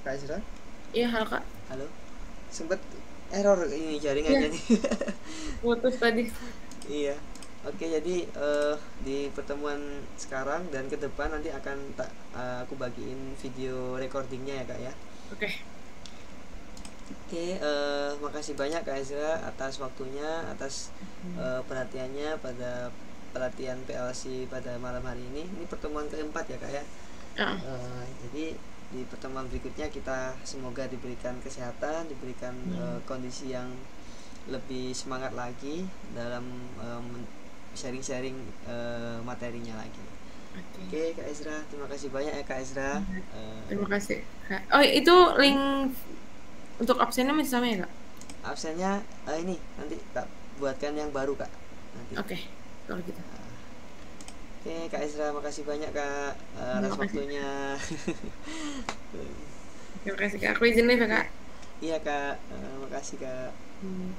Kak Isra? Iya, halo Kak. Halo. Sempet error ini jaringannya ya. nih. Putus tadi. iya. Oke, jadi uh, di pertemuan sekarang dan ke depan nanti akan tak uh, aku bagiin video recordingnya ya kak ya. Oke. Okay. Oke, uh, makasih banyak kak Ezra atas waktunya, atas uh, perhatiannya pada pelatihan PLC pada malam hari ini. Ini pertemuan keempat ya kak ya. Uh. Uh, jadi di pertemuan berikutnya kita semoga diberikan kesehatan, diberikan hmm. uh, kondisi yang lebih semangat lagi dalam um, sharing-sharing uh, materinya lagi. Oke, okay. okay, Kak Ezra, terima kasih banyak ya Kak Ezra. Uh, terima kasih. Oh, itu link untuk absennya masih sama ya Kak? Absennya uh, ini nanti tak buatkan yang baru Kak. Oke, okay. kalau gitu. Oke, Kak Ezra, makasih banyak Kak uh, atas waktunya. Terima kasih Kak. Aku izin nih Kak. Iya Kak, uh, makasih Kak. Hmm.